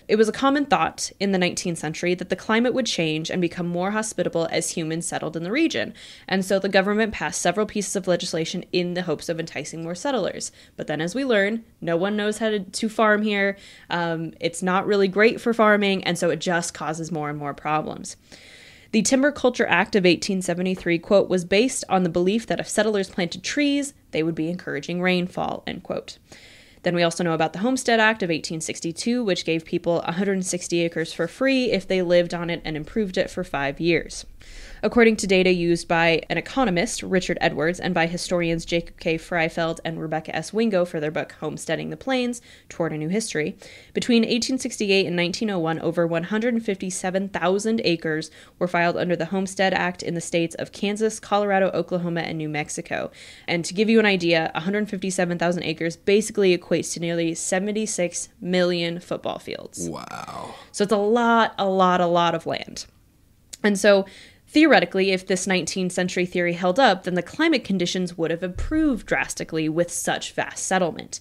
It was a common thought in the 19th century that the climate would change and become more hospitable as humans settled in the region, and so the government passed several pieces of legislation in the hopes of enticing more settlers. But then, as we learn, no one knows how to, to farm here. Um, it's not really great for farming, and so it just causes more and more problems. The Timber Culture Act of 1873, quote, was based on the belief that if settlers planted trees, they would be encouraging rainfall, end quote. Then we also know about the Homestead Act of 1862, which gave people 160 acres for free if they lived on it and improved it for five years. According to data used by an economist, Richard Edwards, and by historians Jacob K. Friefeld and Rebecca S. Wingo for their book Homesteading the Plains Toward a New History, between 1868 and 1901, over 157,000 acres were filed under the Homestead Act in the states of Kansas, Colorado, Oklahoma, and New Mexico. And to give you an idea, 157,000 acres basically equates to nearly 76 million football fields. Wow. So it's a lot, a lot, a lot of land. And so theoretically, if this 19th century theory held up, then the climate conditions would have improved drastically with such vast settlement.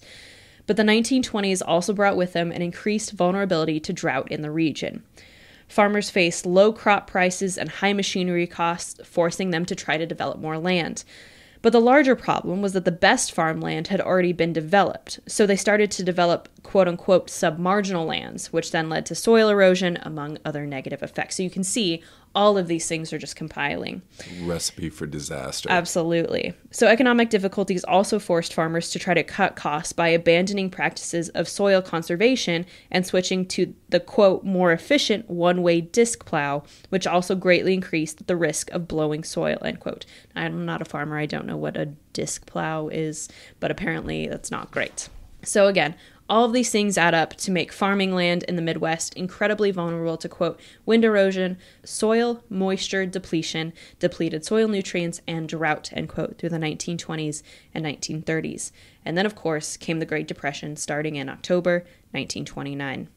But the 1920s also brought with them an increased vulnerability to drought in the region. Farmers faced low crop prices and high machinery costs, forcing them to try to develop more land. But the larger problem was that the best farmland had already been developed, so they started to develop quote unquote submarginal lands, which then led to soil erosion, among other negative effects. So you can see all of these things are just compiling. Recipe for disaster. Absolutely. So, economic difficulties also forced farmers to try to cut costs by abandoning practices of soil conservation and switching to the quote, more efficient one way disc plow, which also greatly increased the risk of blowing soil, end quote. I'm not a farmer, I don't know what a disc plow is, but apparently that's not great. So, again, all of these things add up to make farming land in the Midwest incredibly vulnerable to quote wind erosion, soil moisture depletion, depleted soil nutrients, and drought end quote through the 1920s and 1930s. And then, of course, came the Great Depression starting in October 1929.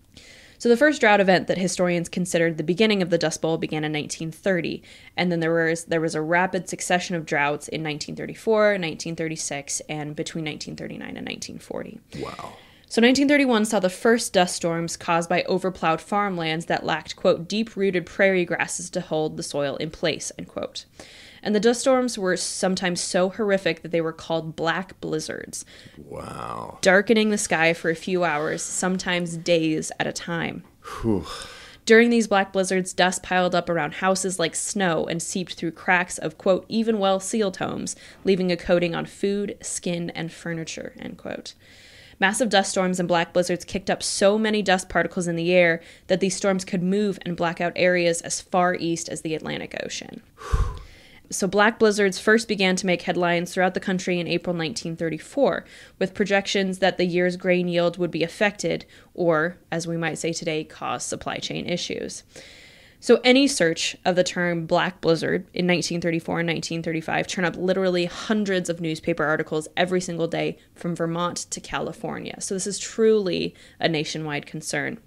So the first drought event that historians considered the beginning of the Dust Bowl began in 1930, and then there was there was a rapid succession of droughts in 1934, 1936, and between 1939 and 1940. wow. So 1931 saw the first dust storms caused by overplowed farmlands that lacked, quote, deep-rooted prairie grasses to hold the soil in place, end quote. And the dust storms were sometimes so horrific that they were called black blizzards, Wow. darkening the sky for a few hours, sometimes days at a time. Whew. During these black blizzards, dust piled up around houses like snow and seeped through cracks of, quote, even well sealed homes, leaving a coating on food, skin, and furniture, end quote. Massive dust storms and black blizzards kicked up so many dust particles in the air that these storms could move and black out areas as far east as the Atlantic Ocean. So, black blizzards first began to make headlines throughout the country in April 1934, with projections that the year's grain yield would be affected, or, as we might say today, cause supply chain issues. So, any search of the term black blizzard in 1934 and 1935 turn up literally hundreds of newspaper articles every single day from Vermont to California. So, this is truly a nationwide concern.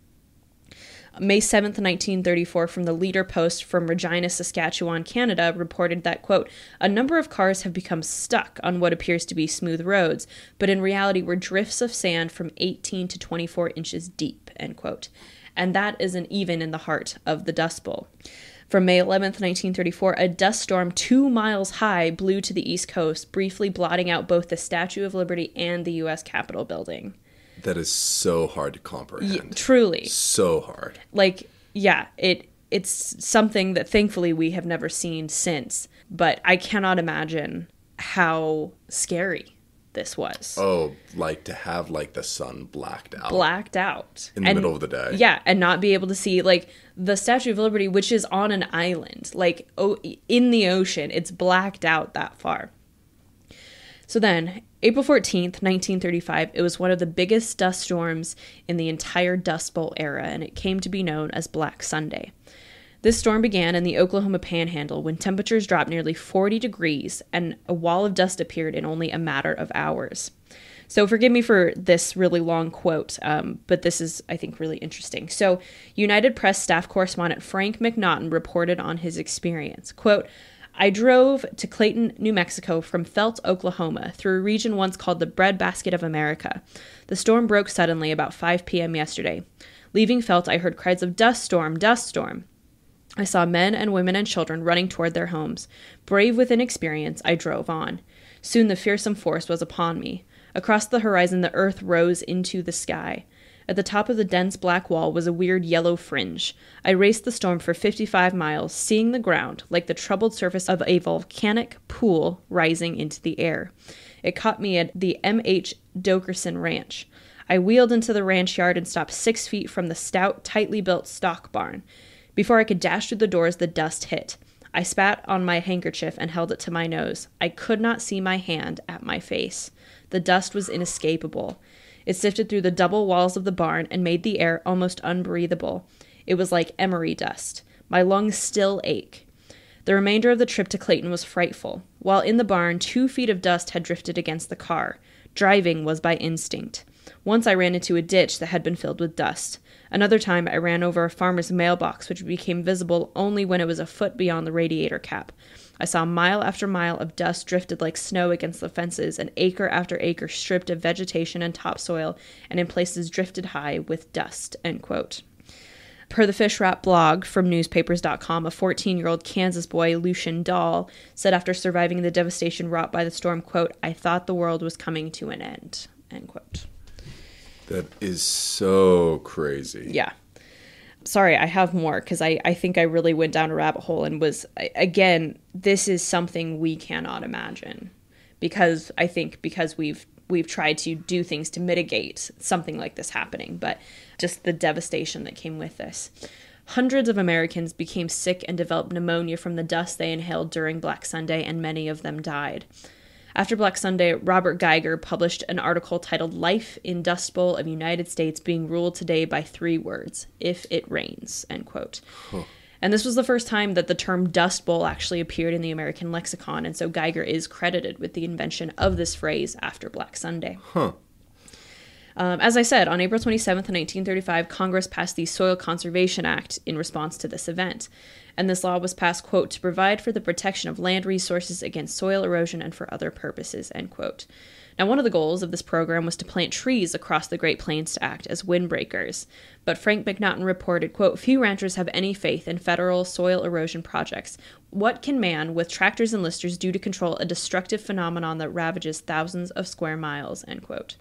May 7th, 1934, from the Leader Post from Regina, Saskatchewan, Canada, reported that, quote, a number of cars have become stuck on what appears to be smooth roads, but in reality were drifts of sand from 18 to 24 inches deep, end quote. And that isn't even in the heart of the Dust Bowl. From May 11th, 1934, a dust storm two miles high blew to the East Coast, briefly blotting out both the Statue of Liberty and the U.S. Capitol building. That is so hard to comprehend. Y- truly. So hard. Like, yeah, it it's something that thankfully we have never seen since, but I cannot imagine how scary this was. Oh, like to have like the sun blacked out. Blacked out. In the And- middle of the day. Yeah, and not be able to see like the Statue of Liberty, which is on an island, like oh, in the ocean. It's blacked out that far. So then, April 14th, 1935, it was one of the biggest dust storms in the entire Dust Bowl era, and it came to be known as Black Sunday. This storm began in the Oklahoma Panhandle when temperatures dropped nearly 40 degrees and a wall of dust appeared in only a matter of hours. So, forgive me for this really long quote, um, but this is, I think, really interesting. So, United Press staff correspondent Frank McNaughton reported on his experience. Quote, I drove to Clayton, New Mexico from Felt, Oklahoma, through a region once called the breadbasket of America. The storm broke suddenly about 5 p.m. yesterday. Leaving Felt, I heard cries of dust storm, dust storm. I saw men and women and children running toward their homes. Brave with inexperience, I drove on. Soon the fearsome force was upon me. Across the horizon, the earth rose into the sky. At the top of the dense black wall was a weird yellow fringe. I raced the storm for 55 miles, seeing the ground like the troubled surface of a volcanic pool rising into the air. It caught me at the M.H. Dokerson Ranch. I wheeled into the ranch yard and stopped six feet from the stout, tightly built stock barn. Before I could dash through the doors, the dust hit. I spat on my handkerchief and held it to my nose. I could not see my hand at my face. The dust was inescapable. It sifted through the double walls of the barn and made the air almost unbreathable. It was like emery dust. My lungs still ache. The remainder of the trip to Clayton was frightful. While in the barn, two feet of dust had drifted against the car. Driving was by instinct. Once I ran into a ditch that had been filled with dust. Another time, I ran over a farmer's mailbox, which became visible only when it was a foot beyond the radiator cap. I saw mile after mile of dust drifted like snow against the fences, and acre after acre stripped of vegetation and topsoil, and in places drifted high with dust. End quote. Per the Fish Wrap blog from newspapers.com, a 14 year old Kansas boy, Lucian Dahl, said after surviving the devastation wrought by the storm, quote, I thought the world was coming to an end. End quote. That is so crazy. Yeah. Sorry, I have more because I, I think I really went down a rabbit hole and was, again, this is something we cannot imagine because I think because we've we've tried to do things to mitigate something like this happening, but just the devastation that came with this. Hundreds of Americans became sick and developed pneumonia from the dust they inhaled during Black Sunday, and many of them died. After Black Sunday, Robert Geiger published an article titled Life in Dust Bowl of United States Being Ruled Today by Three Words If It Rains, end quote. And this was the first time that the term Dust Bowl actually appeared in the American lexicon, and so Geiger is credited with the invention of this phrase after Black Sunday. Um, as I said, on April 27th, 1935, Congress passed the Soil Conservation Act in response to this event. And this law was passed, quote, to provide for the protection of land resources against soil erosion and for other purposes, end quote. Now, one of the goals of this program was to plant trees across the Great Plains to act as windbreakers. But Frank McNaughton reported, quote, few ranchers have any faith in federal soil erosion projects. What can man, with tractors and listers, do to control a destructive phenomenon that ravages thousands of square miles, end quote.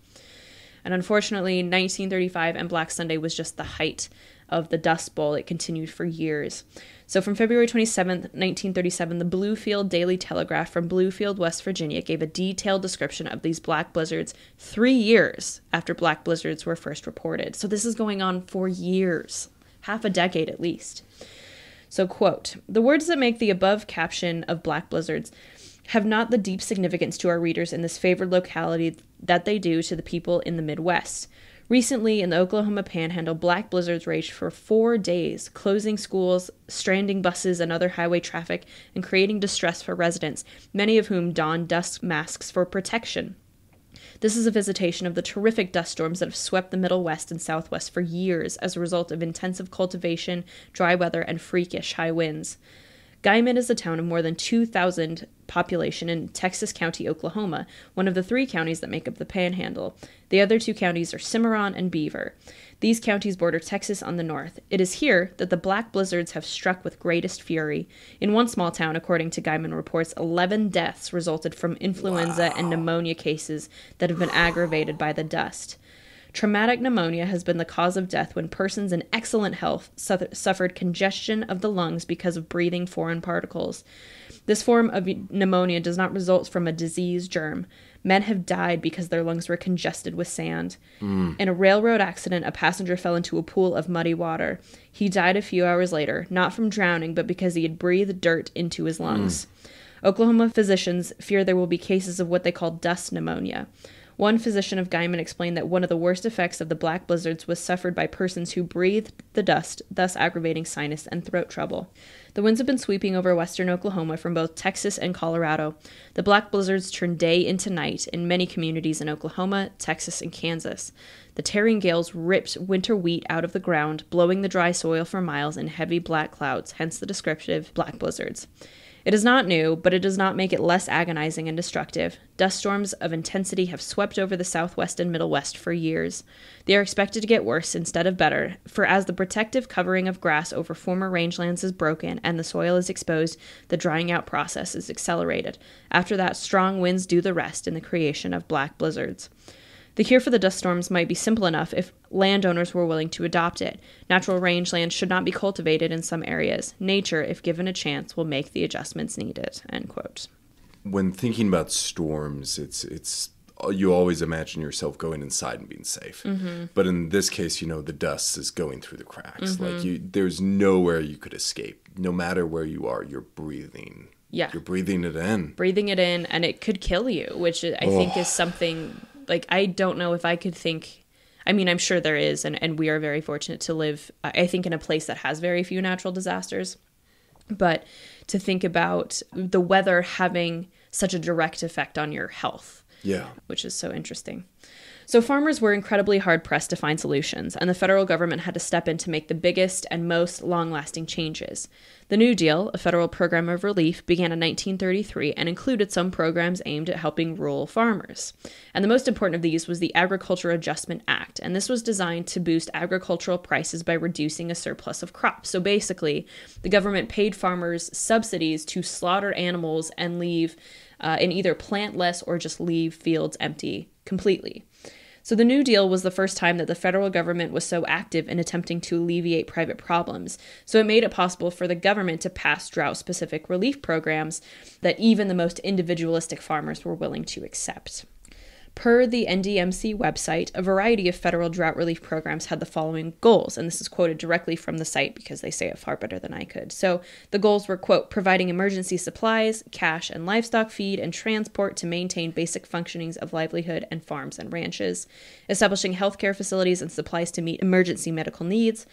And unfortunately, 1935 and Black Sunday was just the height of the Dust Bowl. It continued for years. So from February 27, 1937, the Bluefield Daily Telegraph from Bluefield, West Virginia, gave a detailed description of these black blizzards three years after black blizzards were first reported. So this is going on for years, half a decade at least. So, quote, the words that make the above caption of Black Blizzards have not the deep significance to our readers in this favored locality that they do to the people in the Midwest. Recently, in the Oklahoma Panhandle, black blizzards raged for four days, closing schools, stranding buses and other highway traffic, and creating distress for residents, many of whom donned dust masks for protection. This is a visitation of the terrific dust storms that have swept the Middle West and Southwest for years as a result of intensive cultivation, dry weather, and freakish high winds. Guymon is a town of more than 2,000 population in Texas County, Oklahoma, one of the three counties that make up the Panhandle. The other two counties are Cimarron and Beaver. These counties border Texas on the north. It is here that the black blizzards have struck with greatest fury. In one small town, according to Guymon reports, 11 deaths resulted from influenza wow. and pneumonia cases that have been aggravated by the dust. Traumatic pneumonia has been the cause of death when persons in excellent health suffered congestion of the lungs because of breathing foreign particles. This form of pneumonia does not result from a disease germ. Men have died because their lungs were congested with sand. Mm. In a railroad accident, a passenger fell into a pool of muddy water. He died a few hours later, not from drowning, but because he had breathed dirt into his lungs. Mm. Oklahoma physicians fear there will be cases of what they call dust pneumonia. One physician of Guymon explained that one of the worst effects of the black blizzards was suffered by persons who breathed the dust, thus aggravating sinus and throat trouble. The winds have been sweeping over western Oklahoma from both Texas and Colorado. The black blizzards turn day into night in many communities in Oklahoma, Texas, and Kansas. The tearing gales ripped winter wheat out of the ground, blowing the dry soil for miles in heavy black clouds, hence the descriptive black blizzards. It is not new, but it does not make it less agonizing and destructive. Dust storms of intensity have swept over the southwest and middle west for years. They are expected to get worse instead of better, for as the protective covering of grass over former rangelands is broken and the soil is exposed, the drying out process is accelerated. After that, strong winds do the rest in the creation of black blizzards. The cure for the dust storms might be simple enough if landowners were willing to adopt it. Natural rangeland should not be cultivated in some areas. Nature, if given a chance, will make the adjustments needed. End quote. When thinking about storms, it's it's you always imagine yourself going inside and being safe. Mm-hmm. But in this case, you know, the dust is going through the cracks. Mm-hmm. Like you there's nowhere you could escape. No matter where you are, you're breathing. Yeah. You're breathing it in. Breathing it in and it could kill you, which I oh. think is something like I don't know if I could think I mean, I'm sure there is, and, and we are very fortunate to live, I think, in a place that has very few natural disasters. But to think about the weather having such a direct effect on your health. Yeah. Which is so interesting. So farmers were incredibly hard pressed to find solutions, and the federal government had to step in to make the biggest and most long lasting changes. The New Deal, a federal program of relief, began in 1933 and included some programs aimed at helping rural farmers. And the most important of these was the Agriculture Adjustment Act, and this was designed to boost agricultural prices by reducing a surplus of crops. So basically, the government paid farmers subsidies to slaughter animals and leave uh, and either plant less or just leave fields empty completely. So the New Deal was the first time that the federal government was so active in attempting to alleviate private problems. So it made it possible for the government to pass drought specific relief programs that even the most individualistic farmers were willing to accept. Per the NDMC website, a variety of federal drought relief programs had the following goals, and this is quoted directly from the site because they say it far better than I could. So the goals were, quote, providing emergency supplies, cash and livestock feed, and transport to maintain basic functionings of livelihood and farms and ranches, establishing healthcare facilities and supplies to meet emergency medical needs,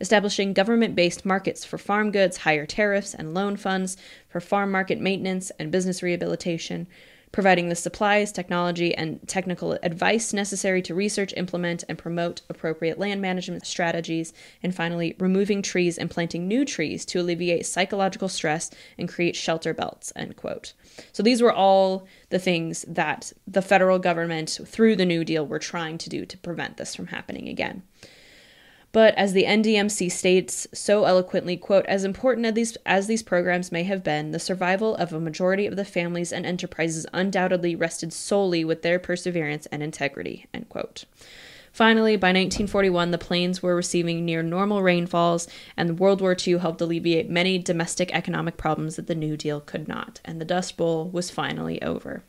establishing government based markets for farm goods, higher tariffs, and loan funds for farm market maintenance and business rehabilitation providing the supplies, technology, and technical advice necessary to research, implement, and promote appropriate land management strategies, and finally, removing trees and planting new trees to alleviate psychological stress and create shelter belts, end quote. So these were all the things that the federal government, through the New Deal, were trying to do to prevent this from happening again. But as the NDMC states so eloquently, quote, as important as these, as these programs may have been, the survival of a majority of the families and enterprises undoubtedly rested solely with their perseverance and integrity, end quote. Finally, by 1941, the plains were receiving near normal rainfalls, and World War II helped alleviate many domestic economic problems that the New Deal could not, and the Dust Bowl was finally over.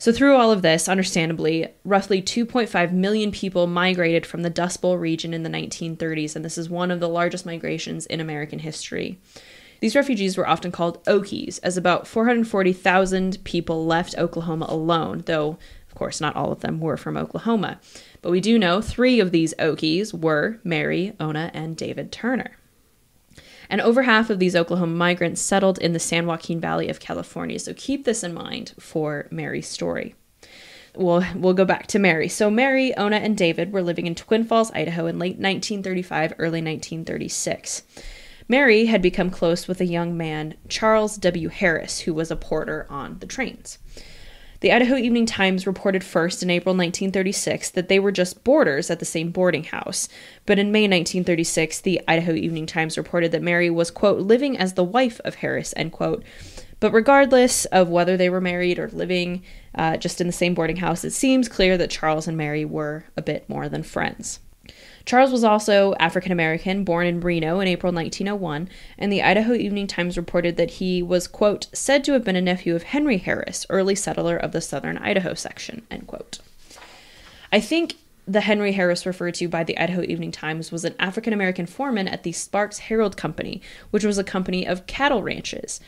So, through all of this, understandably, roughly 2.5 million people migrated from the Dust Bowl region in the 1930s, and this is one of the largest migrations in American history. These refugees were often called Okies, as about 440,000 people left Oklahoma alone, though, of course, not all of them were from Oklahoma. But we do know three of these Okies were Mary, Ona, and David Turner. And over half of these Oklahoma migrants settled in the San Joaquin Valley of California. So keep this in mind for Mary's story. We'll, we'll go back to Mary. So, Mary, Ona, and David were living in Twin Falls, Idaho in late 1935, early 1936. Mary had become close with a young man, Charles W. Harris, who was a porter on the trains. The Idaho Evening Times reported first in April 1936 that they were just boarders at the same boarding house. But in May 1936, the Idaho Evening Times reported that Mary was, quote, living as the wife of Harris, end quote. But regardless of whether they were married or living uh, just in the same boarding house, it seems clear that Charles and Mary were a bit more than friends. Charles was also African American, born in Reno in April 1901, and the Idaho Evening Times reported that he was, quote, said to have been a nephew of Henry Harris, early settler of the southern Idaho section, end quote. I think the Henry Harris referred to by the Idaho Evening Times was an African American foreman at the Sparks Harrell Company, which was a company of cattle ranches.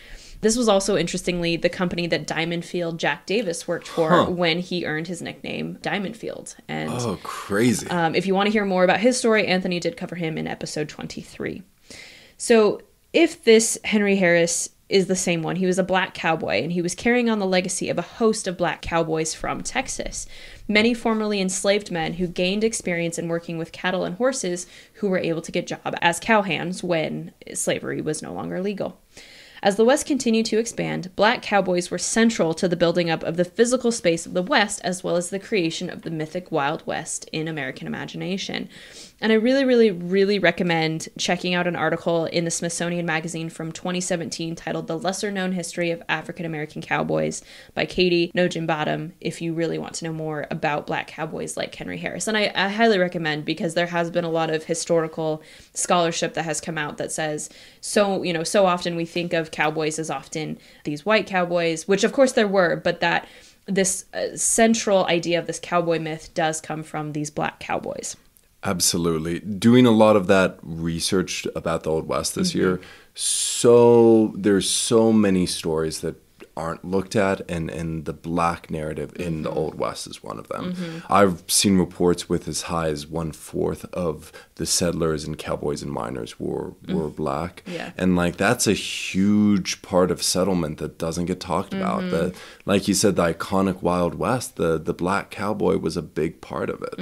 This was also, interestingly, the company that Diamond Field Jack Davis worked for Huh. when he earned his nickname Diamond Field. And Oh, crazy. um, if you want to hear more about his story, Anthony did cover him in episode 23. So, if this Henry Harris is the same one, he was a black cowboy and he was carrying on the legacy of a host of black cowboys from Texas. Many formerly enslaved men who gained experience in working with cattle and horses who were able to get job as cowhands when slavery was no longer legal. As the West continued to expand, black cowboys were central to the building up of the physical space of the West as well as the creation of the mythic Wild West in American imagination. And I really, really, really recommend checking out an article in the Smithsonian Magazine from 2017 titled The Lesser Known History of African American Cowboys by Katie Nodjimbadem if you really want to know more about black cowboys like Henry Harris. And I, I highly recommend because there has been a lot of historical scholarship that has come out that says so, you know, so often we think of cowboys as often these white cowboys, which of course there were, but that this uh, central idea of this cowboy myth does come from these black cowboys. Absolutely. Doing a lot of that research about the Old West this year. So there's so many stories that aren't looked at and, and the black narrative in the mm-hmm. Old West is one of them. Mm-hmm. I've seen reports with as high as one fourth of the settlers and cowboys and miners were mm. were black. Yeah. And like that's a huge part of settlement that doesn't get talked about. Mm-hmm. The like you said, the iconic Wild West, the the black cowboy was a big part of it.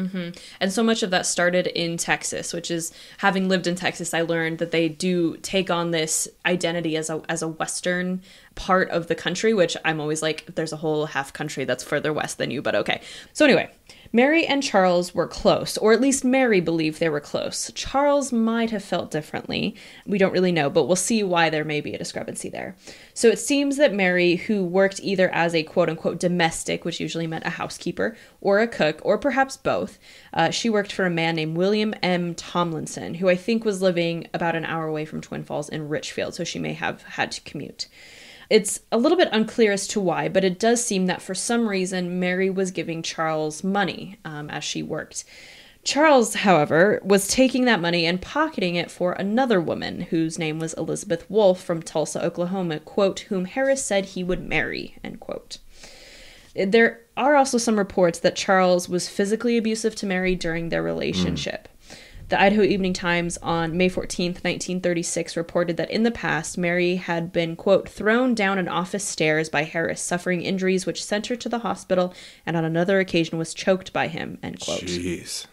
And so much of that started in Texas, which is having lived in Texas, I learned that they do take on this identity as a as a western part of the country, which I'm always like there's a whole half country that's further west than you, but okay. So anyway, Mary and Charles were close, or at least Mary believed they were close. Charles might have felt differently. We don't really know, but we'll see why there may be a discrepancy there. So it seems that Mary, who worked either as a quote unquote domestic, which usually meant a housekeeper, or a cook, or perhaps both, uh, she worked for a man named William M. Tomlinson, who I think was living about an hour away from Twin Falls in Richfield, so she may have had to commute. It's a little bit unclear as to why, but it does seem that for some reason Mary was giving Charles money um, as she worked. Charles, however, was taking that money and pocketing it for another woman whose name was Elizabeth Wolfe from Tulsa, Oklahoma, quote, whom Harris said he would marry, end quote. There are also some reports that Charles was physically abusive to Mary during their relationship. The Idaho Evening Times on May 14th, 1936 reported that in the past, Mary had been, quote, thrown down an office stairs by Harris, suffering injuries which sent her to the hospital, and on another occasion was choked by him, end quote. Jeez.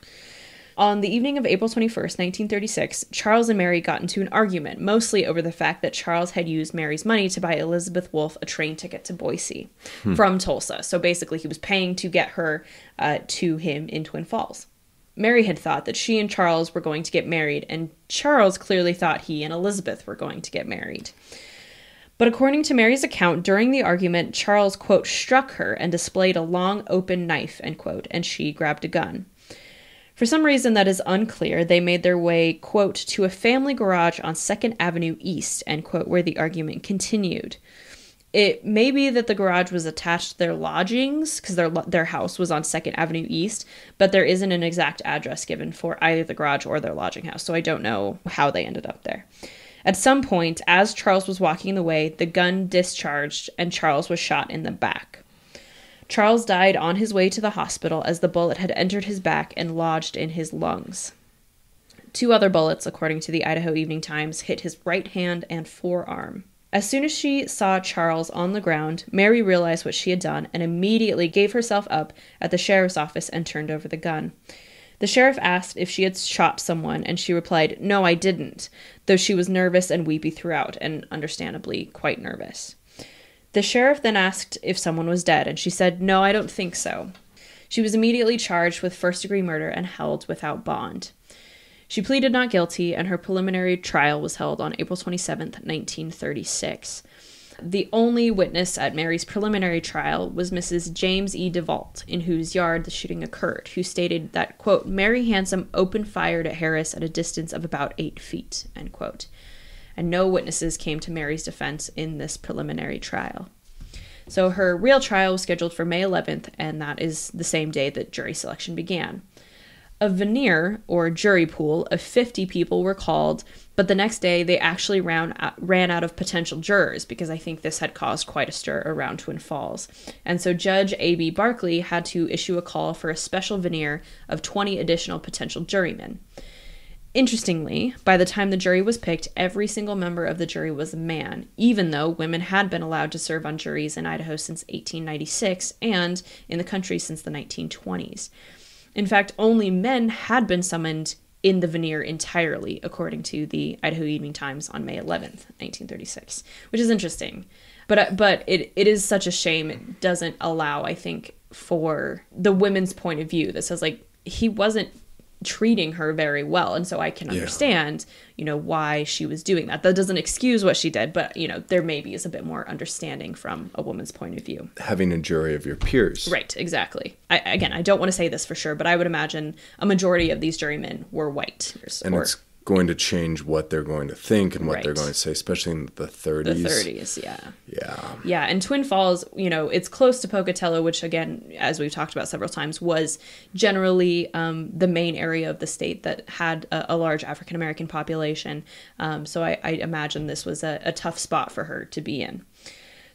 On the evening of April 21st, 1936, Charles and Mary got into an argument, mostly over the fact that Charles had used Mary's money to buy Elizabeth Wolfe a train ticket to Boise from Tulsa. So basically, he was paying to get her uh, to him in Twin Falls. Mary had thought that she and Charles were going to get married, and Charles clearly thought he and Elizabeth were going to get married. But according to Mary's account, during the argument, Charles, quote, struck her and displayed a long open knife, end quote, and she grabbed a gun. For some reason that is unclear, they made their way, quote, to a family garage on 2nd Avenue East, end quote, where the argument continued. It may be that the garage was attached to their lodgings because their their house was on Second Avenue East, but there isn't an exact address given for either the garage or their lodging house, so I don't know how they ended up there. At some point, as Charles was walking the way, the gun discharged and Charles was shot in the back. Charles died on his way to the hospital as the bullet had entered his back and lodged in his lungs. Two other bullets, according to the Idaho Evening Times, hit his right hand and forearm. As soon as she saw Charles on the ground, Mary realized what she had done and immediately gave herself up at the sheriff's office and turned over the gun. The sheriff asked if she had shot someone, and she replied, No, I didn't, though she was nervous and weepy throughout, and understandably quite nervous. The sheriff then asked if someone was dead, and she said, No, I don't think so. She was immediately charged with first degree murder and held without bond. She pleaded not guilty, and her preliminary trial was held on April 27, 1936. The only witness at Mary's preliminary trial was Mrs. James E. DeVault, in whose yard the shooting occurred, who stated that, quote, Mary Hansom opened fire at Harris at a distance of about eight feet, end quote and no witnesses came to Mary's defense in this preliminary trial. So her real trial was scheduled for May 11th, and that is the same day that jury selection began. A venire or jury pool, of 50 people were called, but the next day they actually ran, ran out of potential jurors because I think this had caused quite a stir around Twin Falls. And so Judge A.B. Barkley had to issue a call for a special venire of 20 additional potential jurymen. Interestingly, by the time the jury was picked, every single member of the jury was a man, even though women had been allowed to serve on juries in Idaho since 1896 and in the country since the 1920s. In fact, only men had been summoned in the venire entirely, according to the Idaho Evening Times on May 11th, 1936, which is interesting. But uh, but it, it is such a shame it doesn't allow, I think, for the women's point of view that says like he wasn't treating her very well. And so i can understand yeah. you know why she was doing that. That doesn't excuse what she did but you know there maybe is a bit more understanding from a woman's point of view. Having a jury of your peers. Right exactly. I, again i don't want to say this for sure but i would imagine a majority of these jurymen were white and or, it's going to change what they're going to think and what right. they're going to say, especially in the 30s. The 30s, yeah. Yeah. Yeah, and Twin Falls, you know, it's close to Pocatello, which, again, as we've talked about several times, was generally um, the main area of the state that had a, a large African American population. Um, so I, I, imagine this was a, a tough spot for her to be in.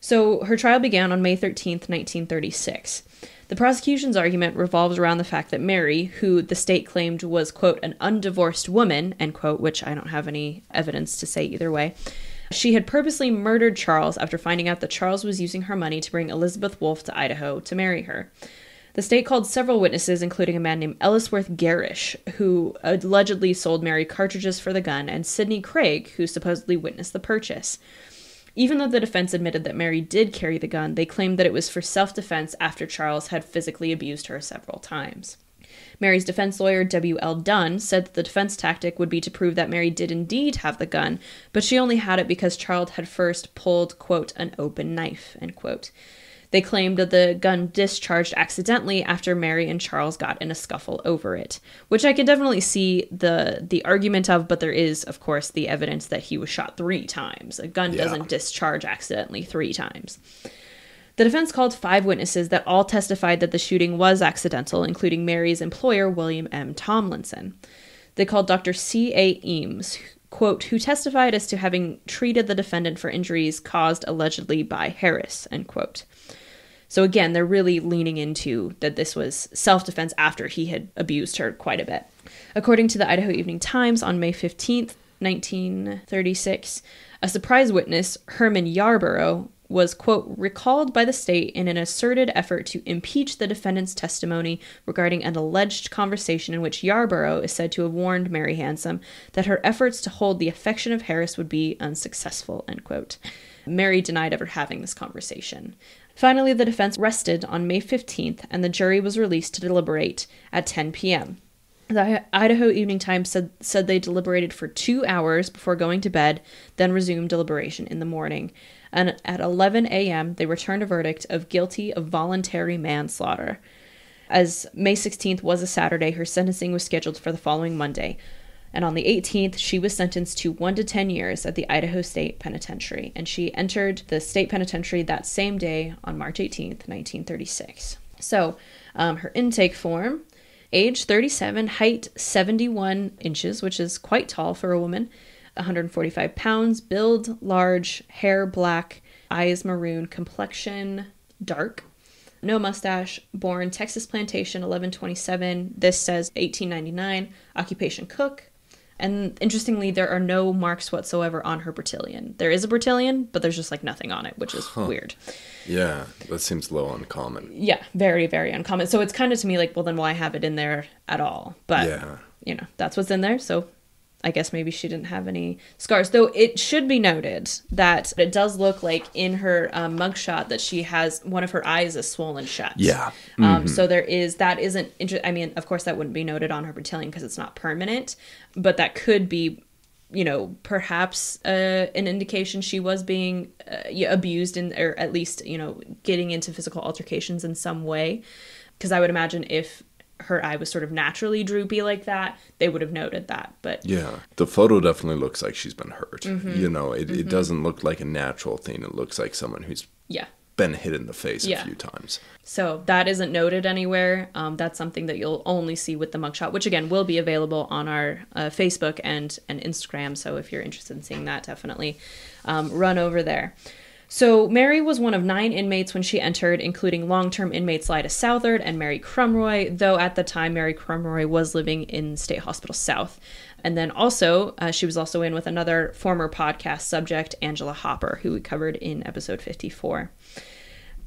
So her trial began on May 13th, 1936. The prosecution's argument revolves around the fact that Mary, who the state claimed was, quote, an undivorced woman, end quote, which I don't have any evidence to say either way, she had purposely murdered Charles after finding out that Charles was using her money to bring Elizabeth Wolfe to Idaho to marry her. The state called several witnesses, including a man named Ellisworth Garish, who allegedly sold Mary cartridges for the gun, and Sidney Craig, who supposedly witnessed the purchase. Even though the defense admitted that Mary did carry the gun, they claimed that it was for self defense after Charles had physically abused her several times. Mary's defense lawyer, W.L. Dunn, said that the defense tactic would be to prove that Mary did indeed have the gun, but she only had it because Charles had first pulled, quote, an open knife, end quote. They claimed that the gun discharged accidentally after Mary and Charles got in a scuffle over it, which I can definitely see the the argument of, but there is, of course, the evidence that he was shot three times. A gun yeah. doesn't discharge accidentally three times. The defense called five witnesses that all testified that the shooting was accidental, including Mary's employer, William M. Tomlinson. They called Dr. C. A. Eames, quote, who testified as to having treated the defendant for injuries caused allegedly by Harris, end quote. So again, they're really leaning into that this was self defense after he had abused her quite a bit. According to the Idaho Evening Times on May 15th, 1936, a surprise witness, Herman Yarborough, was, quote, recalled by the state in an asserted effort to impeach the defendant's testimony regarding an alleged conversation in which Yarborough is said to have warned Mary Hansom that her efforts to hold the affection of Harris would be unsuccessful, end quote. Mary denied ever having this conversation. Finally, the defense rested on May 15th, and the jury was released to deliberate at 10 p.m. The Idaho Evening Times said, said they deliberated for two hours before going to bed, then resumed deliberation in the morning. And at 11 a.m., they returned a verdict of guilty of voluntary manslaughter. As May 16th was a Saturday, her sentencing was scheduled for the following Monday. And on the 18th, she was sentenced to one to 10 years at the Idaho State Penitentiary. And she entered the state penitentiary that same day on March 18th, 1936. So, um, her intake form age 37, height 71 inches, which is quite tall for a woman, 145 pounds, build large, hair black, eyes maroon, complexion dark, no mustache, born Texas Plantation 1127. This says 1899, occupation cook. And interestingly, there are no marks whatsoever on her Bertillon. There is a Bertillon, but there's just like nothing on it, which is weird. Yeah, that seems low uncommon. Yeah, very, very uncommon. So it's kind of to me like, well, then why have it in there at all? But, Yeah. you know, that's what's in there. So I guess maybe she didn't have any scars. Though it should be noted that it does look like in her um, mugshot that she has one of her eyes is swollen shut. Yeah. Um, so there is that isn't. Inter- I mean, of course, that wouldn't be noted on her Bertillon because it's not permanent, but that could be, you know, perhaps uh, an indication she was being uh, abused and or at least you know getting into physical altercations in some way. Because I would imagine if her eye was sort of naturally droopy like that, they would have noted that. But Yeah, the photo definitely looks like she's been hurt. Mm-hmm. You know, it, it doesn't look like a natural thing. It looks like someone who's yeah. been hit in the face Yeah. a few times. So that isn't noted anywhere. Um, that's something that you'll only see with the mugshot, which again will be available on our uh, Facebook and and Instagram. So if you're interested in seeing that, definitely um, run over there. So Mary was one of nine inmates when she entered, including long-term inmates Lida Southard and Mary Crumroy. Though at the time Mary Crumroy was living in State Hospital South, and then also uh, she was also in with another former podcast subject, Angela Hopper, who we covered in episode 54.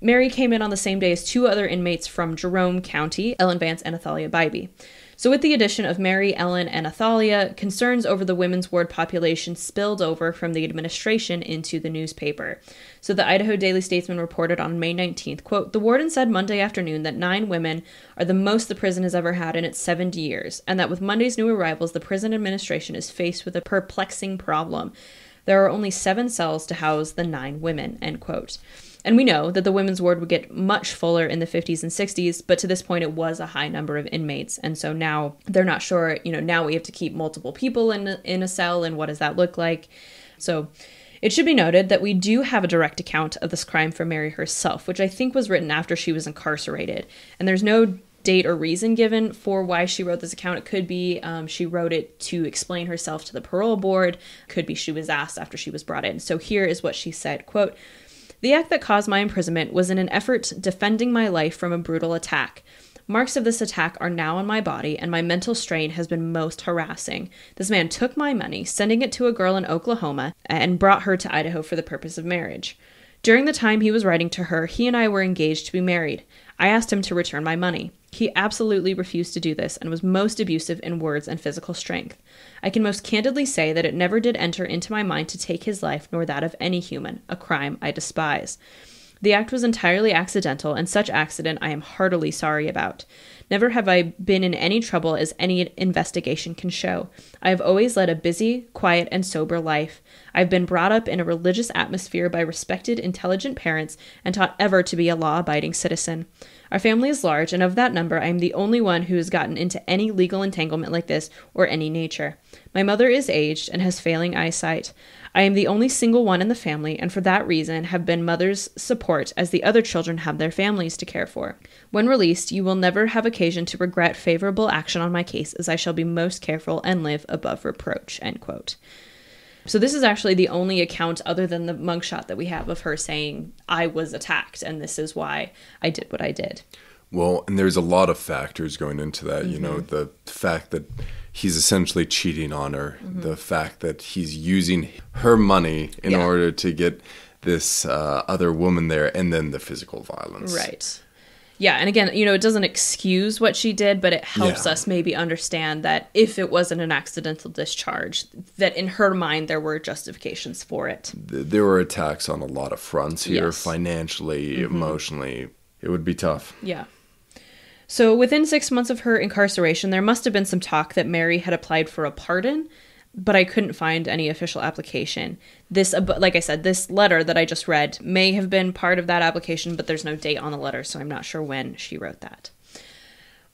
Mary came in on the same day as two other inmates from Jerome County, Ellen Vance and Athalia Bybee. So, with the addition of Mary, Ellen, and Athalia, concerns over the women's ward population spilled over from the administration into the newspaper. So, the Idaho Daily Statesman reported on May 19th, quote, The warden said Monday afternoon that nine women are the most the prison has ever had in its 70 years, and that with Monday's new arrivals, the prison administration is faced with a perplexing problem. There are only seven cells to house the nine women, end quote. And we know that the women's ward would get much fuller in the 50s and 60s, but to this point it was a high number of inmates. And so now they're not sure, you know, now we have to keep multiple people in in a cell and what does that look like? So it should be noted that we do have a direct account of this crime from Mary herself, which I think was written after she was incarcerated. And there's no date or reason given for why she wrote this account. It could be um, she wrote it to explain herself to the parole board. Could be she was asked after she was brought in. So here is what she said, quote, the act that caused my imprisonment was in an effort defending my life from a brutal attack. Marks of this attack are now on my body, and my mental strain has been most harassing. This man took my money, sending it to a girl in Oklahoma, and brought her to Idaho for the purpose of marriage. During the time he was writing to her, he and I were engaged to be married. I asked him to return my money. He absolutely refused to do this and was most abusive in words and physical strength. I can most candidly say that it never did enter into my mind to take his life nor that of any human, a crime I despise. The act was entirely accidental, and such accident I am heartily sorry about. Never have I been in any trouble as any investigation can show. I have always led a busy, quiet, and sober life. I have been brought up in a religious atmosphere by respected, intelligent parents and taught ever to be a law abiding citizen. Our family is large, and of that number, I am the only one who has gotten into any legal entanglement like this or any nature. My mother is aged and has failing eyesight. I am the only single one in the family, and for that reason have been mother's support as the other children have their families to care for. When released, you will never have occasion to regret favorable action on my case, as I shall be most careful and live above reproach. End quote. So this is actually the only account other than the mugshot that we have of her saying I was attacked and this is why I did what I did. Well, and there's a lot of factors going into that. You know, Mm-hmm. the fact that he's essentially cheating on her, the fact that he's using her money in Yeah. order to get this uh, other woman there, and then the physical violence. Right. Yeah, and again, you know, it doesn't excuse what she did, but it helps Yeah. us maybe understand that if it wasn't an accidental discharge, that in her mind there were justifications for it. There were attacks on a lot of fronts here, Yes. Mm-hmm. financially, emotionally. It would be tough. Yeah. So within six months of her incarceration, there must have been some talk that Mary had applied for a pardon, but I couldn't find any official application. This, like I said, this letter that I just read may have been part of that application, but there's no date on the letter, so I'm not sure when she wrote that.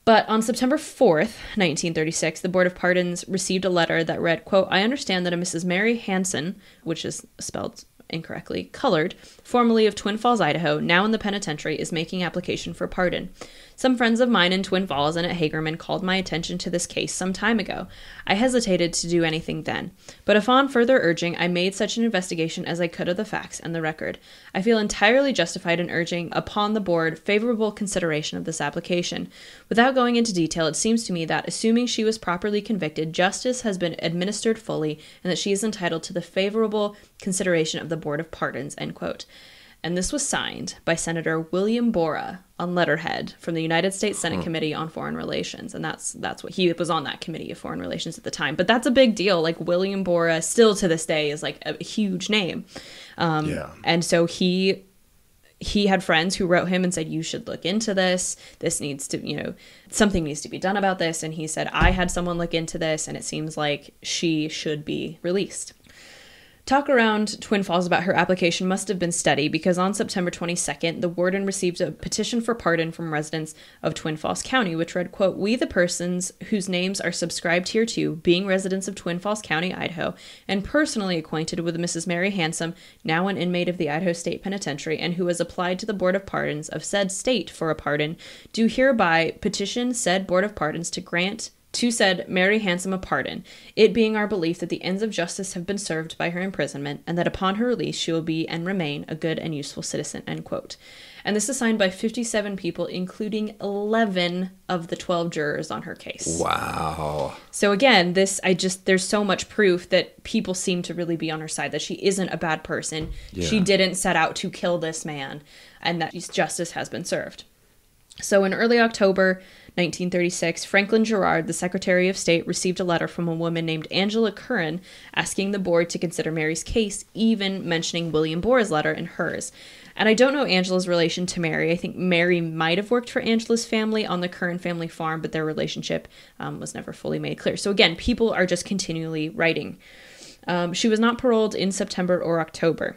But on September 4th, 1936, the Board of Pardons received a letter that read, quote, I understand that a Mrs. Mary Hanson, which is spelled incorrectly, colored, formerly of Twin Falls, Idaho, now in the penitentiary, is making application for pardon. Some friends of mine in Twin Falls and at Hagerman called my attention to this case some time ago. I hesitated to do anything then, but upon further urging, I made such an investigation as I could of the facts and the record. I feel entirely justified in urging upon the board favorable consideration of this application. Without going into detail, it seems to me that, assuming she was properly convicted, justice has been administered fully, and that she is entitled to the favorable consideration of the Board of Pardons. End quote and this was signed by Senator William Borah on letterhead from the United States Senate huh. Committee on Foreign Relations, and that's that's what he was on that Committee of Foreign Relations at the time. But that's a big deal. Like William Borah, still to this day, is like a huge name. Um, yeah. And so he he had friends who wrote him and said you should look into this this needs to you know something needs to be done about this and he said i had someone look into this and it seems like she should be released Talk around Twin Falls about her application must have been steady because on September 22nd, the warden received a petition for pardon from residents of Twin Falls County, which read, quote, We the persons whose names are subscribed here to, being residents of Twin Falls County, Idaho, and personally acquainted with Mrs. Mary Hansom, now an inmate of the Idaho State Penitentiary, and who has applied to the Board of Pardons of said state for a pardon, do hereby petition said Board of Pardons to grant Two said, Mary Hansom a pardon, it being our belief that the ends of justice have been served by her imprisonment, and that upon her release she will be and remain a good and useful citizen. End quote. And this is signed by 57 people, including 11 of the 12 jurors on her case. Wow. So again, this, I just, there's so much proof that people seem to really be on her side, that she isn't a bad person. Yeah. She didn't set out to kill this man, and that justice has been served. So in early October, 1936, Franklin Girard, the Secretary of State, received a letter from a woman named Angela Curran asking the board to consider Mary's case, even mentioning William Borah's letter in hers. And I don't know Angela's relation to Mary. I think Mary might have worked for Angela's family on the Curran family farm, but their relationship um, was never fully made clear. So again, people are just continually writing. Um, she was not paroled in September or October.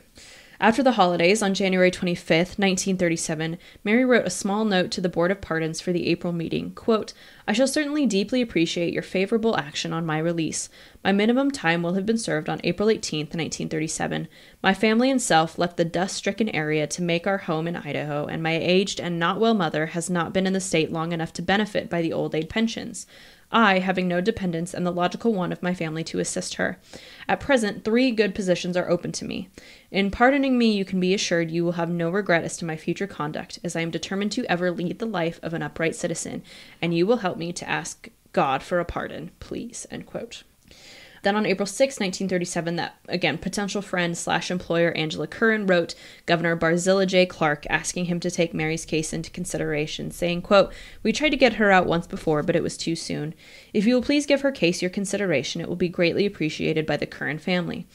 After the holidays, on January 25, 1937, Mary wrote a small note to the Board of Pardons for the April meeting. Quote, I shall certainly deeply appreciate your favorable action on my release. My minimum time will have been served on April 18, 1937. My family and self left the dust stricken area to make our home in Idaho, and my aged and not well mother has not been in the state long enough to benefit by the old age pensions. I having no dependents and the logical one of my family to assist her. At present, three good positions are open to me. In pardoning me, you can be assured you will have no regret as to my future conduct, as I am determined to ever lead the life of an upright citizen, and you will help me to ask God for a pardon, please. End quote. Then on April 6, 1937, that again potential friend slash employer Angela Curran wrote Governor Barzillai J. Clark asking him to take Mary's case into consideration, saying, quote, We tried to get her out once before, but it was too soon. If you will please give her case your consideration, it will be greatly appreciated by the Curran family.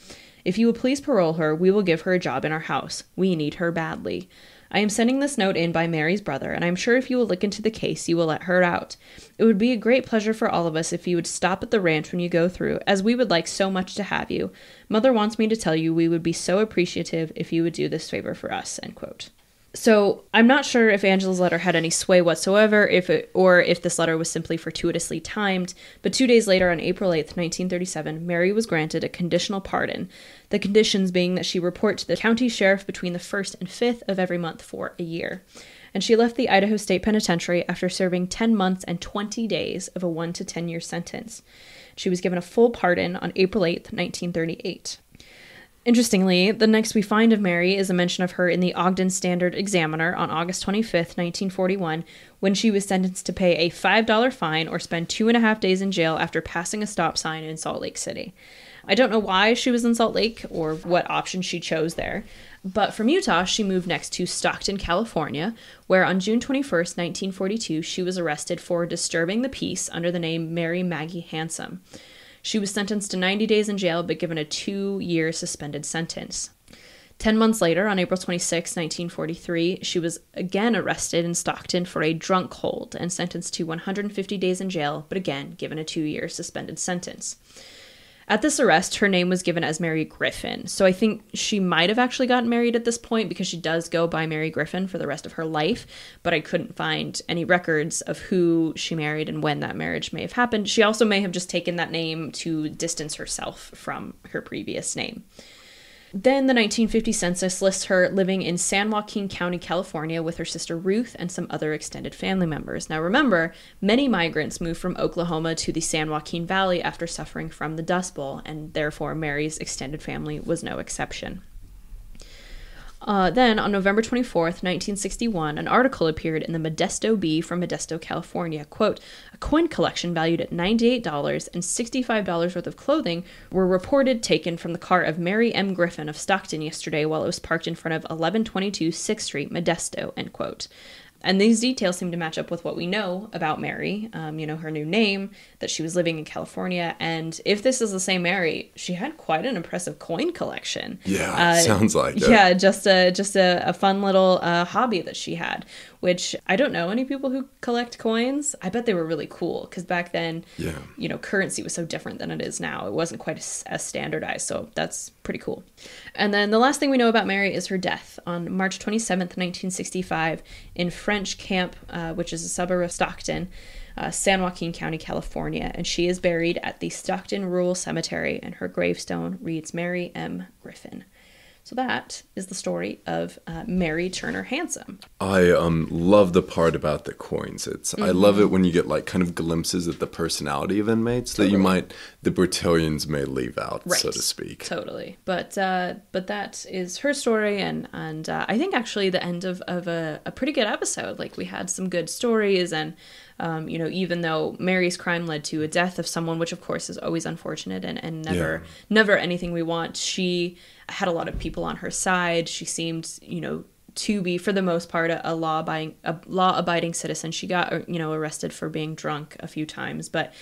If you will please parole her, we will give her a job in our house. We need her badly. I am sending this note in by Mary's brother, and I am sure if you will look into the case, you will let her out. It would be a great pleasure for all of us if you would stop at the ranch when you go through, as we would like so much to have you. Mother wants me to tell you we would be so appreciative if you would do this favor for us. End quote. So I'm not sure if Angela's letter had any sway whatsoever, if it, or if this letter was simply fortuitously timed. But two days later, on April 8th, 1937, Mary was granted a conditional pardon. The conditions being that she report to the county sheriff between the first and fifth of every month for a year. And she left the Idaho State Penitentiary after serving 10 months and 20 days of a 1 to 10 year sentence. She was given a full pardon on April 8th, 1938. Interestingly, the next we find of Mary is a mention of her in the Ogden Standard Examiner on August 25, 1941, when she was sentenced to pay a $5 fine or spend two and a half days in jail after passing a stop sign in Salt Lake City. I don't know why she was in Salt Lake or what option she chose there, but from Utah, she moved next to Stockton, California, where on June 21, 1942, she was arrested for disturbing the peace under the name Mary Maggie Hansom. She was sentenced to 90 days in jail but given a two year suspended sentence. Ten months later, on April 26, 1943, she was again arrested in Stockton for a drunk hold and sentenced to 150 days in jail, but again given a two year suspended sentence. At this arrest, her name was given as Mary Griffin. So I think she might have actually gotten married at this point because she does go by Mary Griffin for the rest of her life, but I couldn't find any records of who she married and when that marriage may have happened. She also may have just taken that name to distance herself from her previous name. Then the 1950 census lists her living in San Joaquin County, California, with her sister Ruth and some other extended family members. Now, remember, many migrants moved from Oklahoma to the San Joaquin Valley after suffering from the Dust Bowl, and therefore Mary's extended family was no exception. Uh, then, on November 24th, 1961, an article appeared in the Modesto Bee from Modesto, California. Quote, a coin collection valued at $98 and $65 worth of clothing were reported taken from the car of Mary M. Griffin of Stockton yesterday while it was parked in front of 1122 6th Street, Modesto, end quote. And these details seem to match up with what we know about Mary, um, you know, her new name, that she was living in California. And if this is the same Mary, she had quite an impressive coin collection. Yeah, uh, sounds like it. Yeah, just a just a, a fun little uh, hobby that she had, which I don't know any people who collect coins. I bet they were really cool because back then, yeah. you know, currency was so different than it is now. It wasn't quite as, as standardized, so that's pretty cool. And then the last thing we know about Mary is her death on March 27th, 1965, in French Camp, uh, which is a suburb of Stockton. Uh, San Joaquin County, California, and she is buried at the Stockton Rural Cemetery, and her gravestone reads Mary M. Griffin. So that is the story of uh, Mary Turner Hansom. I um love the part about the coins. It's mm-hmm. I love it when you get like kind of glimpses of the personality of inmates totally. that you might the Bertillons may leave out, right. so to speak. Totally. But uh, but that is her story, and and uh, I think actually the end of of a, a pretty good episode. Like we had some good stories and. Um, you know, even though Mary's crime led to a death of someone, which of course is always unfortunate and, and never yeah. never anything we want, she had a lot of people on her side. She seemed, you know, to be for the most part a, a law abiding a law abiding citizen. She got you know arrested for being drunk a few times, but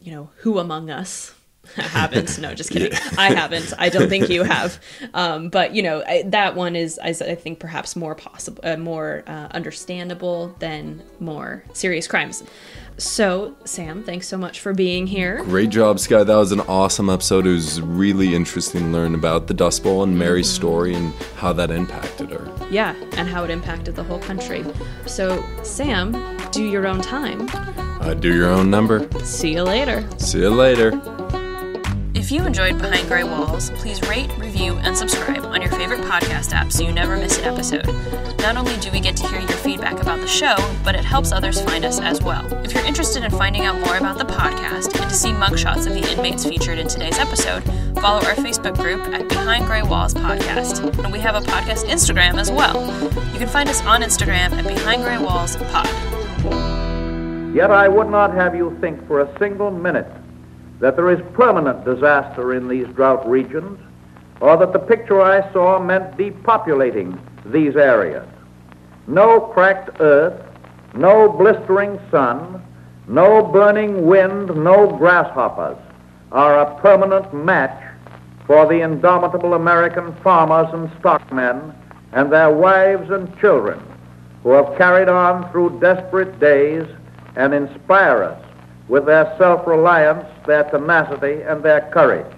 you know who among us haven't? No, just kidding. Yeah. I haven't. I don't think you have. Um, but you know I, that one is, is, I think perhaps more possible, uh, more uh, understandable than more serious crimes. So, Sam, thanks so much for being here. Great job, Skye. That was an awesome episode. It was really interesting to learn about the Dust Bowl and Mary's mm-hmm. story and how that impacted her. Yeah, and how it impacted the whole country. So, Sam, do your own time. Uh, do your own number. See you later. See you later. If you enjoyed Behind Gray Walls, please rate, review, and subscribe on your favorite podcast app so you never miss an episode. Not only do we get to hear your feedback about the show, but it helps others find us as well. If you're interested in finding out more about the podcast and to see mugshots of the inmates featured in today's episode, follow our Facebook group at Behind Gray Walls Podcast. And we have a podcast Instagram as well. You can find us on Instagram at Behind Gray Walls Pod. Yet I would not have you think for a single minute that there is permanent disaster in these drought regions, or that the picture I saw meant depopulating these areas. No cracked earth, no blistering sun, no burning wind, no grasshoppers are a permanent match for the indomitable American farmers and stockmen and their wives and children who have carried on through desperate days and inspire us with their self reliance, their tenacity, and their courage.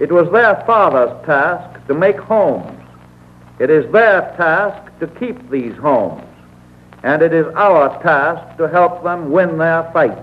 It was their father's task to make homes. It is their task to keep these homes. And it is our task to help them win their fight.